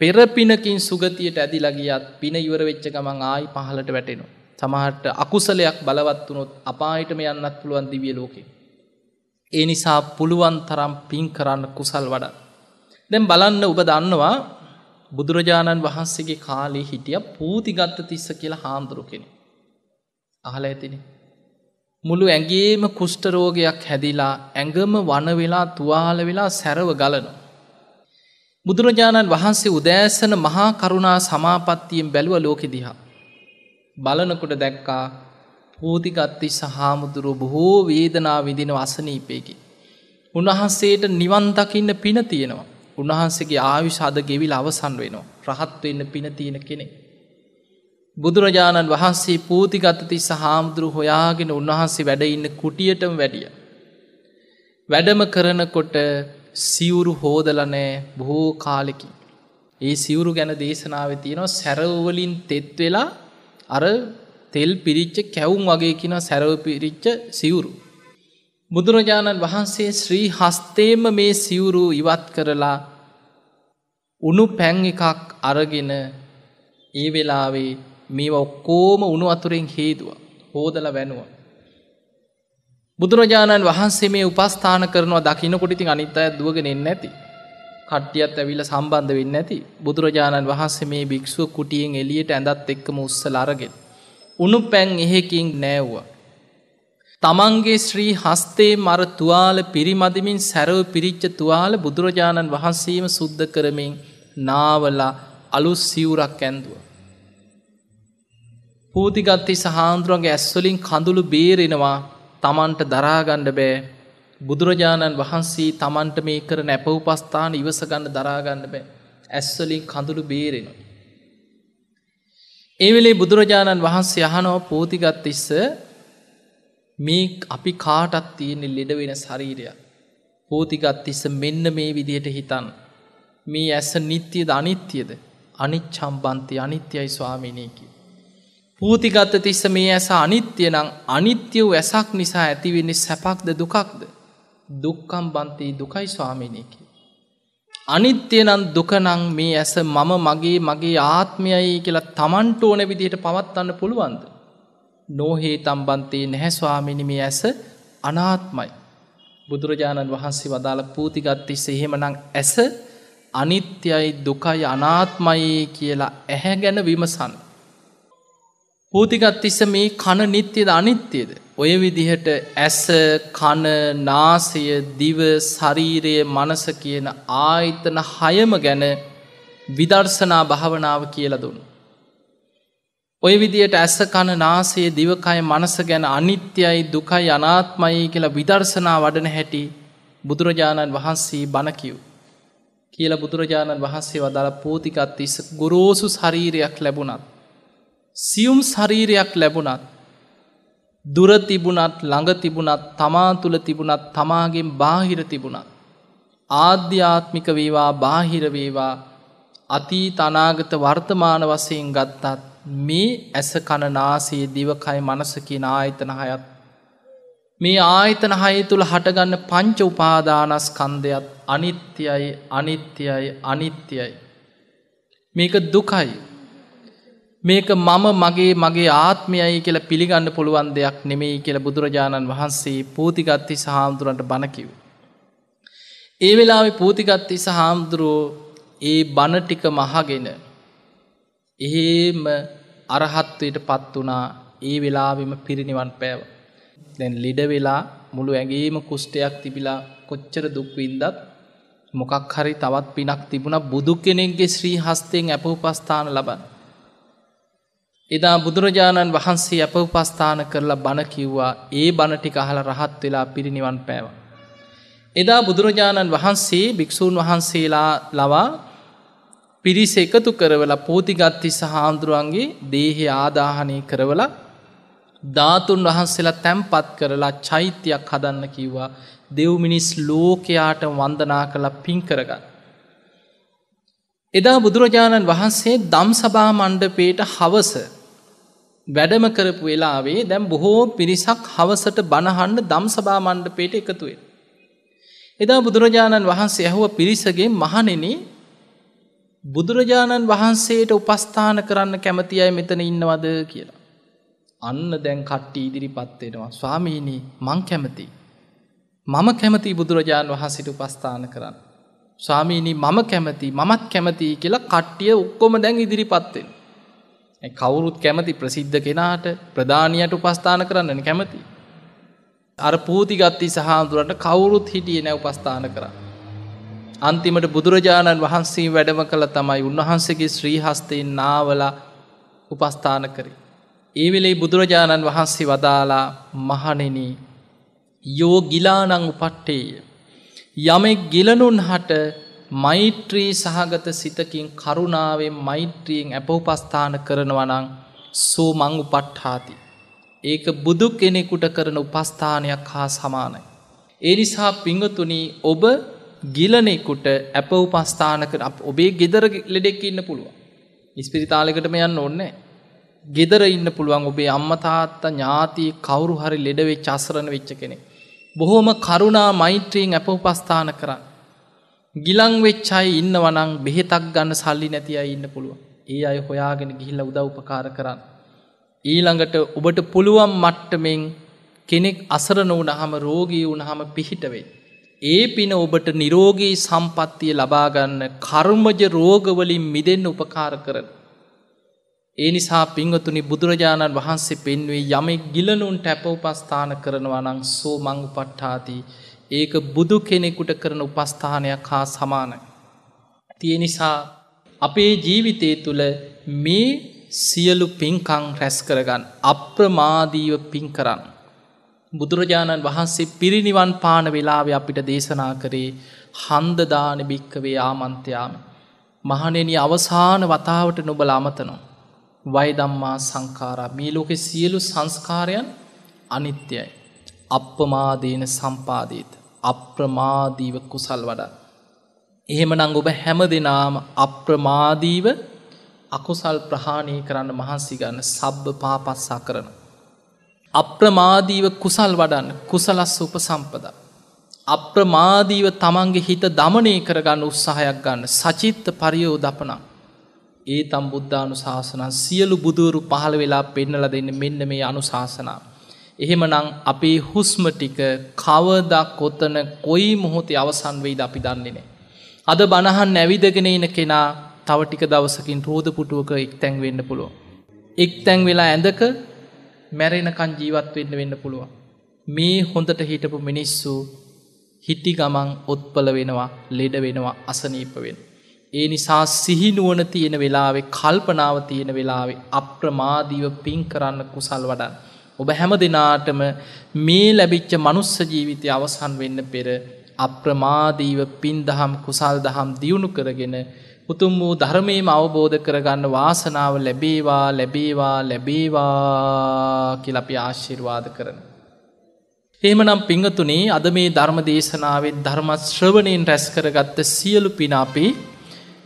පෙරපිනකින් සුගතියට ඇදිලගියත් පින ඉවර වෙච්ච ගමන් ආයි පහලට වැටෙනවා. සමහට අකුසලයක් බලවත් වනොත් අපායිටම යන්නත් පුළුවන් දිවිය ලෝකෙ. ඒ නිසා පුළුවන් තරම් පින් කරන්න කුසල් වඩ. දැම් බලන්න ඔබ දන්නවා බුදුරජාණන් වහන්සේගේ කාලේ හිටිය පූතිගත්ත තිස්ස කියලා හාමුදුරු කෙනෙ. අහල ඇතින. මුළු ඇගේම කුෂ්ටරෝගයක් හැදිලා ඇඟම වන වෙලා තුවාල වෙලා සැරව ගලනු. බුදුරජාණන් වහන්සේ උදෑසන මහා කරුණා සමාපත්තියෙන් බැලුව ලෝකෙ දිහා. බලනකොට දැක්කා පූතිගත්ති සහාමුදුරුව බොහෝ වේදනා විදින වසනීපයකි. උන්වහන්සේට නිවන්දකින්න පින තියෙනවා. උන්වහන්සේගේ ආවිශාද ගෙවිල් අවසන් වෙනවා. රහත්වවෙන්න පින තියෙන කෙනෙ. බුදුරජාණන් වහන්සේ පූතිගත්තති සහාමුදුරු හොයාගෙන උන්වහන්සේ වැඩ ඉන්න කුටියටම වැඩිය. වැඩම කරනකොට සිවුරු හෝදලනෑ බොහෝ කාලෙකි. ඒ සිවුරු ගැන දේශනාව තියෙනවා සැරවලින් තෙත් වෙලා අර තෙල් පිරිච්ච කැවුම් වගේ කින සැරව පිරිච්ච සිවුරු. බුදුරජාණන් වහන්සේ ශ්‍රී හස්තේම මේ සිවුරු ඉවත් කරලා උනු පැන් එකක් අරගෙන ඒ වෙලාවේ මේ ඔක්කෝම උණු අතුරෙන් හේදුව හෝදල වැනුව. බුදුරජාණන් වහන්සේ මේ උපස්ථාන කරනවා දකිනකොටිතින් අනිත් අය දුවගෙන එන්න ඇති. කට්ටියත් ඇවිල සම්බන්ධ වෙන්න ඇති බුදුරජාණන් වහන්සේ මේ භික්ෂුව කුටියෙන් එලියට ඇඳත් එක්කම උත්සල අරගෙන. උනු පැන් එහෙකින් නෑව්වා. තමන්ගේ ශ්‍රී හස්තේ මර තුවාල පිරිමදිමින් සැරව පිරිච්ච තුවාල බුදුරජාණන් වහන්සේම සුද්ධ කරමින් නාවලා අලුස් සිවුරක් ඇන්දුව. පූතිගත්ති සහාන්දුරුවන්ගේ ඇස්වලින් කඳුළු බේරෙනවා තමන්ට දරාගණ්ඩ බෑ බුදුරජාණන් වහන්සේ තමන්ට මේ කර නැප උපස්ථාන ඉවසගන්න දරාගන්න බෑ ඇස්වලින් කඳුළු බේරෙනවා. ඒවෙලේ බුදුරජාණන් වහන්සේ යහනෝ පෝතිගත්තිස්ස මේ අපි කාටත් තියෙන්නේ ලෙඩ වෙන ශරීරය. පෝතිගත්තිස්ස මෙන්න මේ විදියට හිතන්. මේ ඇස නිත්‍යයද අනිත්‍යද අනිච්චම්බන්තය අනිත්‍යයි ස්වාමිනයකි. පූතිගත්ත තිස්ස මේ ඇස අනිත්‍ය නං අනිත්‍ය වූ ඇසක් නිසා ඇතිවෙන්නේ සැපක්ද දුකක්ද දුක්කම් බන්තී දුකයි ස්වාමිනයකි. අනිත්‍යයනන් දුකනං මේ ඇස මම මගේ මගේ ආත්මයයි කියලා තමන්ට ඕන විදියට පවත්වන්න පුළුවන්ද. නෝහේ තම්බන්තේ නැහැස්වාමිනි මේ ඇස අනාත්මයි. බුදුරජාණන් වහන්සේ වදාළ පූතිගත්තිස්ස එහෙමනං ඇස අනිත්‍යයි දුකයි අනාත්මයි කියලා ඇහැ ගැන විමසන්න. පූතිගත්තිස්ස මේ කණ නිත්‍යද අනිත්‍යයද. ඔය විදිහට ඇස කණ නාසය දිව ශරීරය මනස කියන ආයිතන හයම ගැන විදර්ශනා භාවනාව කියල දුන්න. ඔය විදියට ඇස කණ නාසේ දිවකය මනස ගැන අනිත්‍යයි දුකයි අනාත්මයි කියලා විදර්ශනා වඩන හැටි බුදුරජාණන් වහන්සේ බණකිව්. කියල බුදුරජාණන් වහන්සේ වදාළ පෝතිකත්තිස්ස ගුරෝසු ශරීරයක් ලැබුණත්. සියුම් ශරීරයක් ලැබුණත් දුර තිබුණත් ළඟ තිබුණත් තමා තුළ තිබුණත් තමාගෙන් බාහිර තිබුණත්. ආධ්‍යාත්මික වේවා බාහිර වේවා අතී තනාගත වර්තමාන වසයෙන් ගත්තත් මේ ඇස කණනාසේ දිවකයි මනස කියන ආයතන හයත්. මේ ආයතන හය තුළ හටගන්න පංච උපාදානස් කන්දයත් අනිත්‍යයි අනිත්‍යයි අනිත්‍යයි. මේක දුකයි මේක මම මගේ මගේ ආත්මයයි කියලා පිළිගන්න පුළුවන් දෙයක් නෙමෙයි කියල බුදුරජාණන් වහන්සේ පූතිගත්ති සහාමුදුරන්ට බණකිව. ඒ වෙලාවෙ පූතිගත්ති සහාමුදුරුවෝ ඒ බණටික මහගෙන එහෙම අරහත්වයට පත් වනා ඒ වෙලාවෙම පිරිනිවන් පෑව. දැන් ලිඩ වෙලා මුළු ඇගේම කුෂ්ටයක් තිබිලා කොච්චර දුක්වින්දත් මොකක් හරි තවත් පිනක් තිබුණ බුදු කෙනෙක්ගේ ශ්‍රී හස්තයෙන් ඇප උපස්ථාන ලබන්. එදා බුදුරජාණන් වහන්සේ අප උපස්ථාන කරලා බණ කිව්වා ඒ බණටික අහල රහත් වෙලා පිරිනිවන් පෑව. එදා බුදුරජාණන් වහන්සේ භික්‍ෂූන් වහන්සේලා ලවා පිරිස එකතු කරවල පෝතිගත්තිස්ස හාන්දුරුවන්ගේ දේහය ආදාහනය කරවල ධාතුන් වහන්සේලා තැම්පත් කරලා චෛත්‍යයක් හදන්න කිව්වා දෙව් මිනිස් ලෝකයාට වන්දනා කළ පින් කරගන්න. එදා බුදුරජාණන් වහන්සේ දම් සභා මණ්ඩපේට හවස වැඩම කරපු වෙලාවේ දැම් බොහෝ පිරිසක් හවසට බණහන්න දම් සභා මණ්ඩපේට එකතුවේ. එදා බුදුරජාණන් වහන්සේ ඇහුව පිරිසගේ මහනෙන බුදුරජාණන් වහන්සේට උපස්ථාන කරන්න කැමති අය මෙතන ඉන්නවද කියලා. අන්න දැන් කට්ටි ඉදිරි පත්වෙනවා ස්වාමීණී මං කැමති. මම කැමති බුදුරජාණන් වහන්සිට උපස්ථාන කරන්න. ස්වාමීණී මම කැමති මමත් කැමති කියලා කට්ටිය ඔක්කොම දැන් ඉදිරි පත්වෙන්. කවුරුත් කැමති ප්‍රසිද්ධ කෙනාට ප්‍රධානයට උපස්ථාන කරන්න කැමති. අර පූතිගත්ති සහාදුරට කවුරුත් හිටිය නැව් උපස්ථාන කර. අන්තිමට බුදුරජාණන් වහන්සේ වැඩම කළ තමයි උන්වහන්සේගේ ශ්‍රීහස්තයෙන් නාවල උපස්ථාන කරේ. ඒ වෙලේ බුදුරජාණන් වහන්සේ වදාලා මහනෙන යෝ ගිලානං උපට්ටේය. යමෙක් ගිලනුන් හට මෛත්‍රී සහගත සිතකින් කරුණාවෙන් මෛත්‍රියෙන් ඇපවපස්ථාන කරනවනං සෝ මං උපට්ඨාති. ඒක බුදු කෙනෙකුට කරන උපස්ථානයක් හා සමානයි. ඒ නිසා පිංගතුනී ඔබ ගිලනෙකුට ඇප උපස්ථාන කර ඔබේ ගෙදර ලෙඩෙක් ඉන්න පුළුව. ඉස්පිරිතාලෙකටම යන්න ඕන්නේ. ගෙදර ඉන්න පුළුවන් ඔබේ අම්මතාත්තා ඥාතිය කවුරු හරි ලෙඩවෙච් චසරණ වෙච්ච කෙනෙ. බොහෝම කරුණා මෛත්‍රීෙන් ඇප උපස්ථාන කරන්න. ගිලං වෙච්චයි ඉන්න වනං බෙහෙතක් ගන්න සල්ලි නැති අයි ඉන්න පුළුව. ඒ අය හොයාගෙන ගිහිල්ල උදව් උපකාර කරන්න. ඊළඟට ඔබට පුළුවන් මට්ටමෙන් කෙනෙක් අසරන වනහම රෝගී වුණහම පිහිටවෙයි. ඒ පින ඔබට නිරෝගී සම්පත්තිය ලබාගන්න කර්මජ රෝගවලින් මිදෙන්න උපකාර කරන. ඒ නිසා පිංගතුනි බුදුරජාණන් වහන්සේ පෙන්වේ යමෙක් ගිලනුන් ටැප උපස්ථාන කරනවා නං සෝ මං උපට්ඨාතිී ඒක බුදු කෙනෙකුට කරන උපස්ථානයක් හා සමානයි. තිය නිසා අපේ ජීවිතය තුළ මේ සියලු පින්කං රැස් කරගන්න අප්‍රමාදීව පින් කරන්න. බුදුරජාණන් වහන්සේ පිරිනිවන් පාන වෙලාව අපිට දේශනා කරේ හන්දදාන භික්කවේ ආමන්තයාම. මහනෙන අවසාන වතාවට නොබල අමතනවා. වයිදම්මා සංකාරා මේ ලෝකෙ සියලු සංස්කාරයන් අනිත්‍යයි. අප්‍රමාදීන සම්පාදීත අප්‍රමාදීව කුසල් වඩා. එහෙම නං ඔබ හැම දෙනාම අප්‍රමාදීව අකුසල් ප්‍රහාණය කරන්න මහන්සි ගන්න සබ්භ පාපස්සා කරන. අප්‍රමාදීව කුසල් වඩන්න කුසලස්ස උප සම්පදා. අප්‍රමාදීව තමන්ගේ හිත දමනය කරගන්න උත්සාහයක් ගන්න සචිත්ත පරියෝ දපනා. ඒ තම් බුද්ධානු ශාසනන් සියලු බුදුරු පහළ වෙලා පෙන්නල දෙන්න මෙන්න මේ අනුශාසනාව. එහෙමනං අපේ හුස්ම ටික කවදක් කොත්තන කොයි මොහොතේ අවසන් වෙයිද අපි දන්නේනේ. අද බණහන් නැවිදගෙන එන කෙනා තව ටික දවසකින් රෝධ පුටුවක එක් තැන් වෙන්න පුළුව. එක් තැන් වෙලා ඇඳක මැරෙනකන් ජීවත් වෙන්න වෙන්න පුළුව. මේ හොඳට හිටපු මිනිස්සු හිටි ගමන් ඔත්පල වෙනවා ලෙඩ වෙනවා අසනීපවෙන්. ඒ නිසා සිහිනුවන තියෙන වෙලාවෙ කල්පනාව තියෙන වෙලාවෙ අප්‍රමාදීව පින් කරන්න කුසල් වඩන්. ඔබ හැම දෙනාටම මේ ලැබිච්ච මනුස්ස ජීවිතය අවසන් වෙන්න පෙර අප්‍රමාදීව පින් දහම් කුසල් දහම් දියුණු කරගෙන උතුම් වූ ධර්මයම අවබෝධ කරගන්න වාසනාව ලැබේවා ලැබේවා ලැබේවා කියලපි ආශිර්වාද කරන. එහෙමනම් පිංහතුනේ අද මේ ධර්ම දේශනාවෙන් ධර්මත් ශ්‍රවණයෙන් රැස් කරගත්ත සියලු පිනාපේ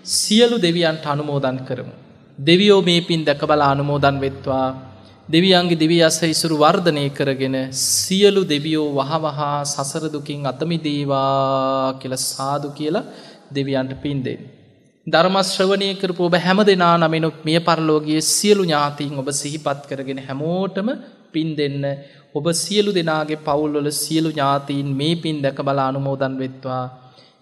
සියලු දෙවියන්ට අනුමෝදන් කරමු. දෙවියෝ මේ පින් දැක බලා අනුමෝදන් වෙත්වා දෙවියන්ගේ දෙවී අස ඉසුරු වර්ධනය කරගෙන සියලු දෙවියෝ වහවහා සසරදුකින් අතමිදේවා කියල සාදු කියලා දෙවියන්ට පින්දෙන්. ධර්මශ්‍රවනය කරපු ඔබ හැම දෙනා නමෙනුත් මිය පරලෝගයේ සියලු ඥාතිීන් ඔබ සිහිපත් කරගෙන හැමෝටම පින් දෙන්න ඔබ සියලු දෙනාගේ පවුල්වල සියලු ඥාතීන් මේ පින් දැක බලා අනුමෝදන් වෙත්වා.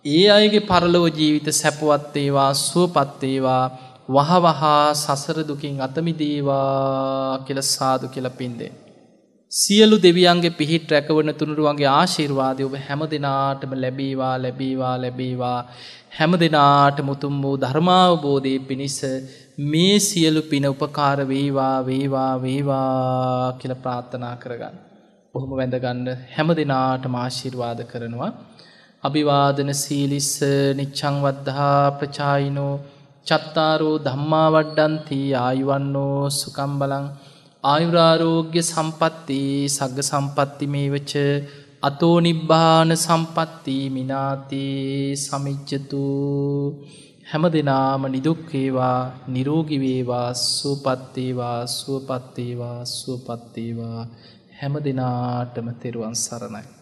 ඒ අයගේ පරලොව ජීවිත සැපවත්තේවා සුවපත්තේවා වහවහා සසර දුකින් අතමිදේවා කියල සාදු කියල පින්දේ. සියලු දෙවියන්ගේ පිහිට රැකවන තුනුරුවන්ගේ ආශිර්වාදය ඔබ හැම දෙනාටම ලැබේවා ලැබේවා ලැබේවා හැම දෙනාට මුතුම් වූ ධර්මාවබෝධය පිණිස මේ සියලු පින උපකාර වේවා වේවා වේවා කියල ප්‍රාර්ථනා කරගන්න. බොහොම වැඳගන්න හැම දෙනාට මාශිර්වාද කරනවා. අභිවාදන සීලිස්ස නිච්චංවද්ධහා ප්‍රචායිනෝ චත්තාරෝ ධම්මා වඩ්ඩන්ති ආයුවන්නෝ සුකම් බලං ආයුරාරෝග්‍ය සම්පත්ති සග සම්පත්ති මේ වච අතෝ නිබ්බාන සම්පත්ති මිනාතේ සමිච්චතු හැම දෙනාම නිදුක්කේවා නිරෝගිවේවා සුපත්තේවා සුවපත්තේවා සුවපත්තේවා හැම දෙනාටම තෙරුවන් සරණයි.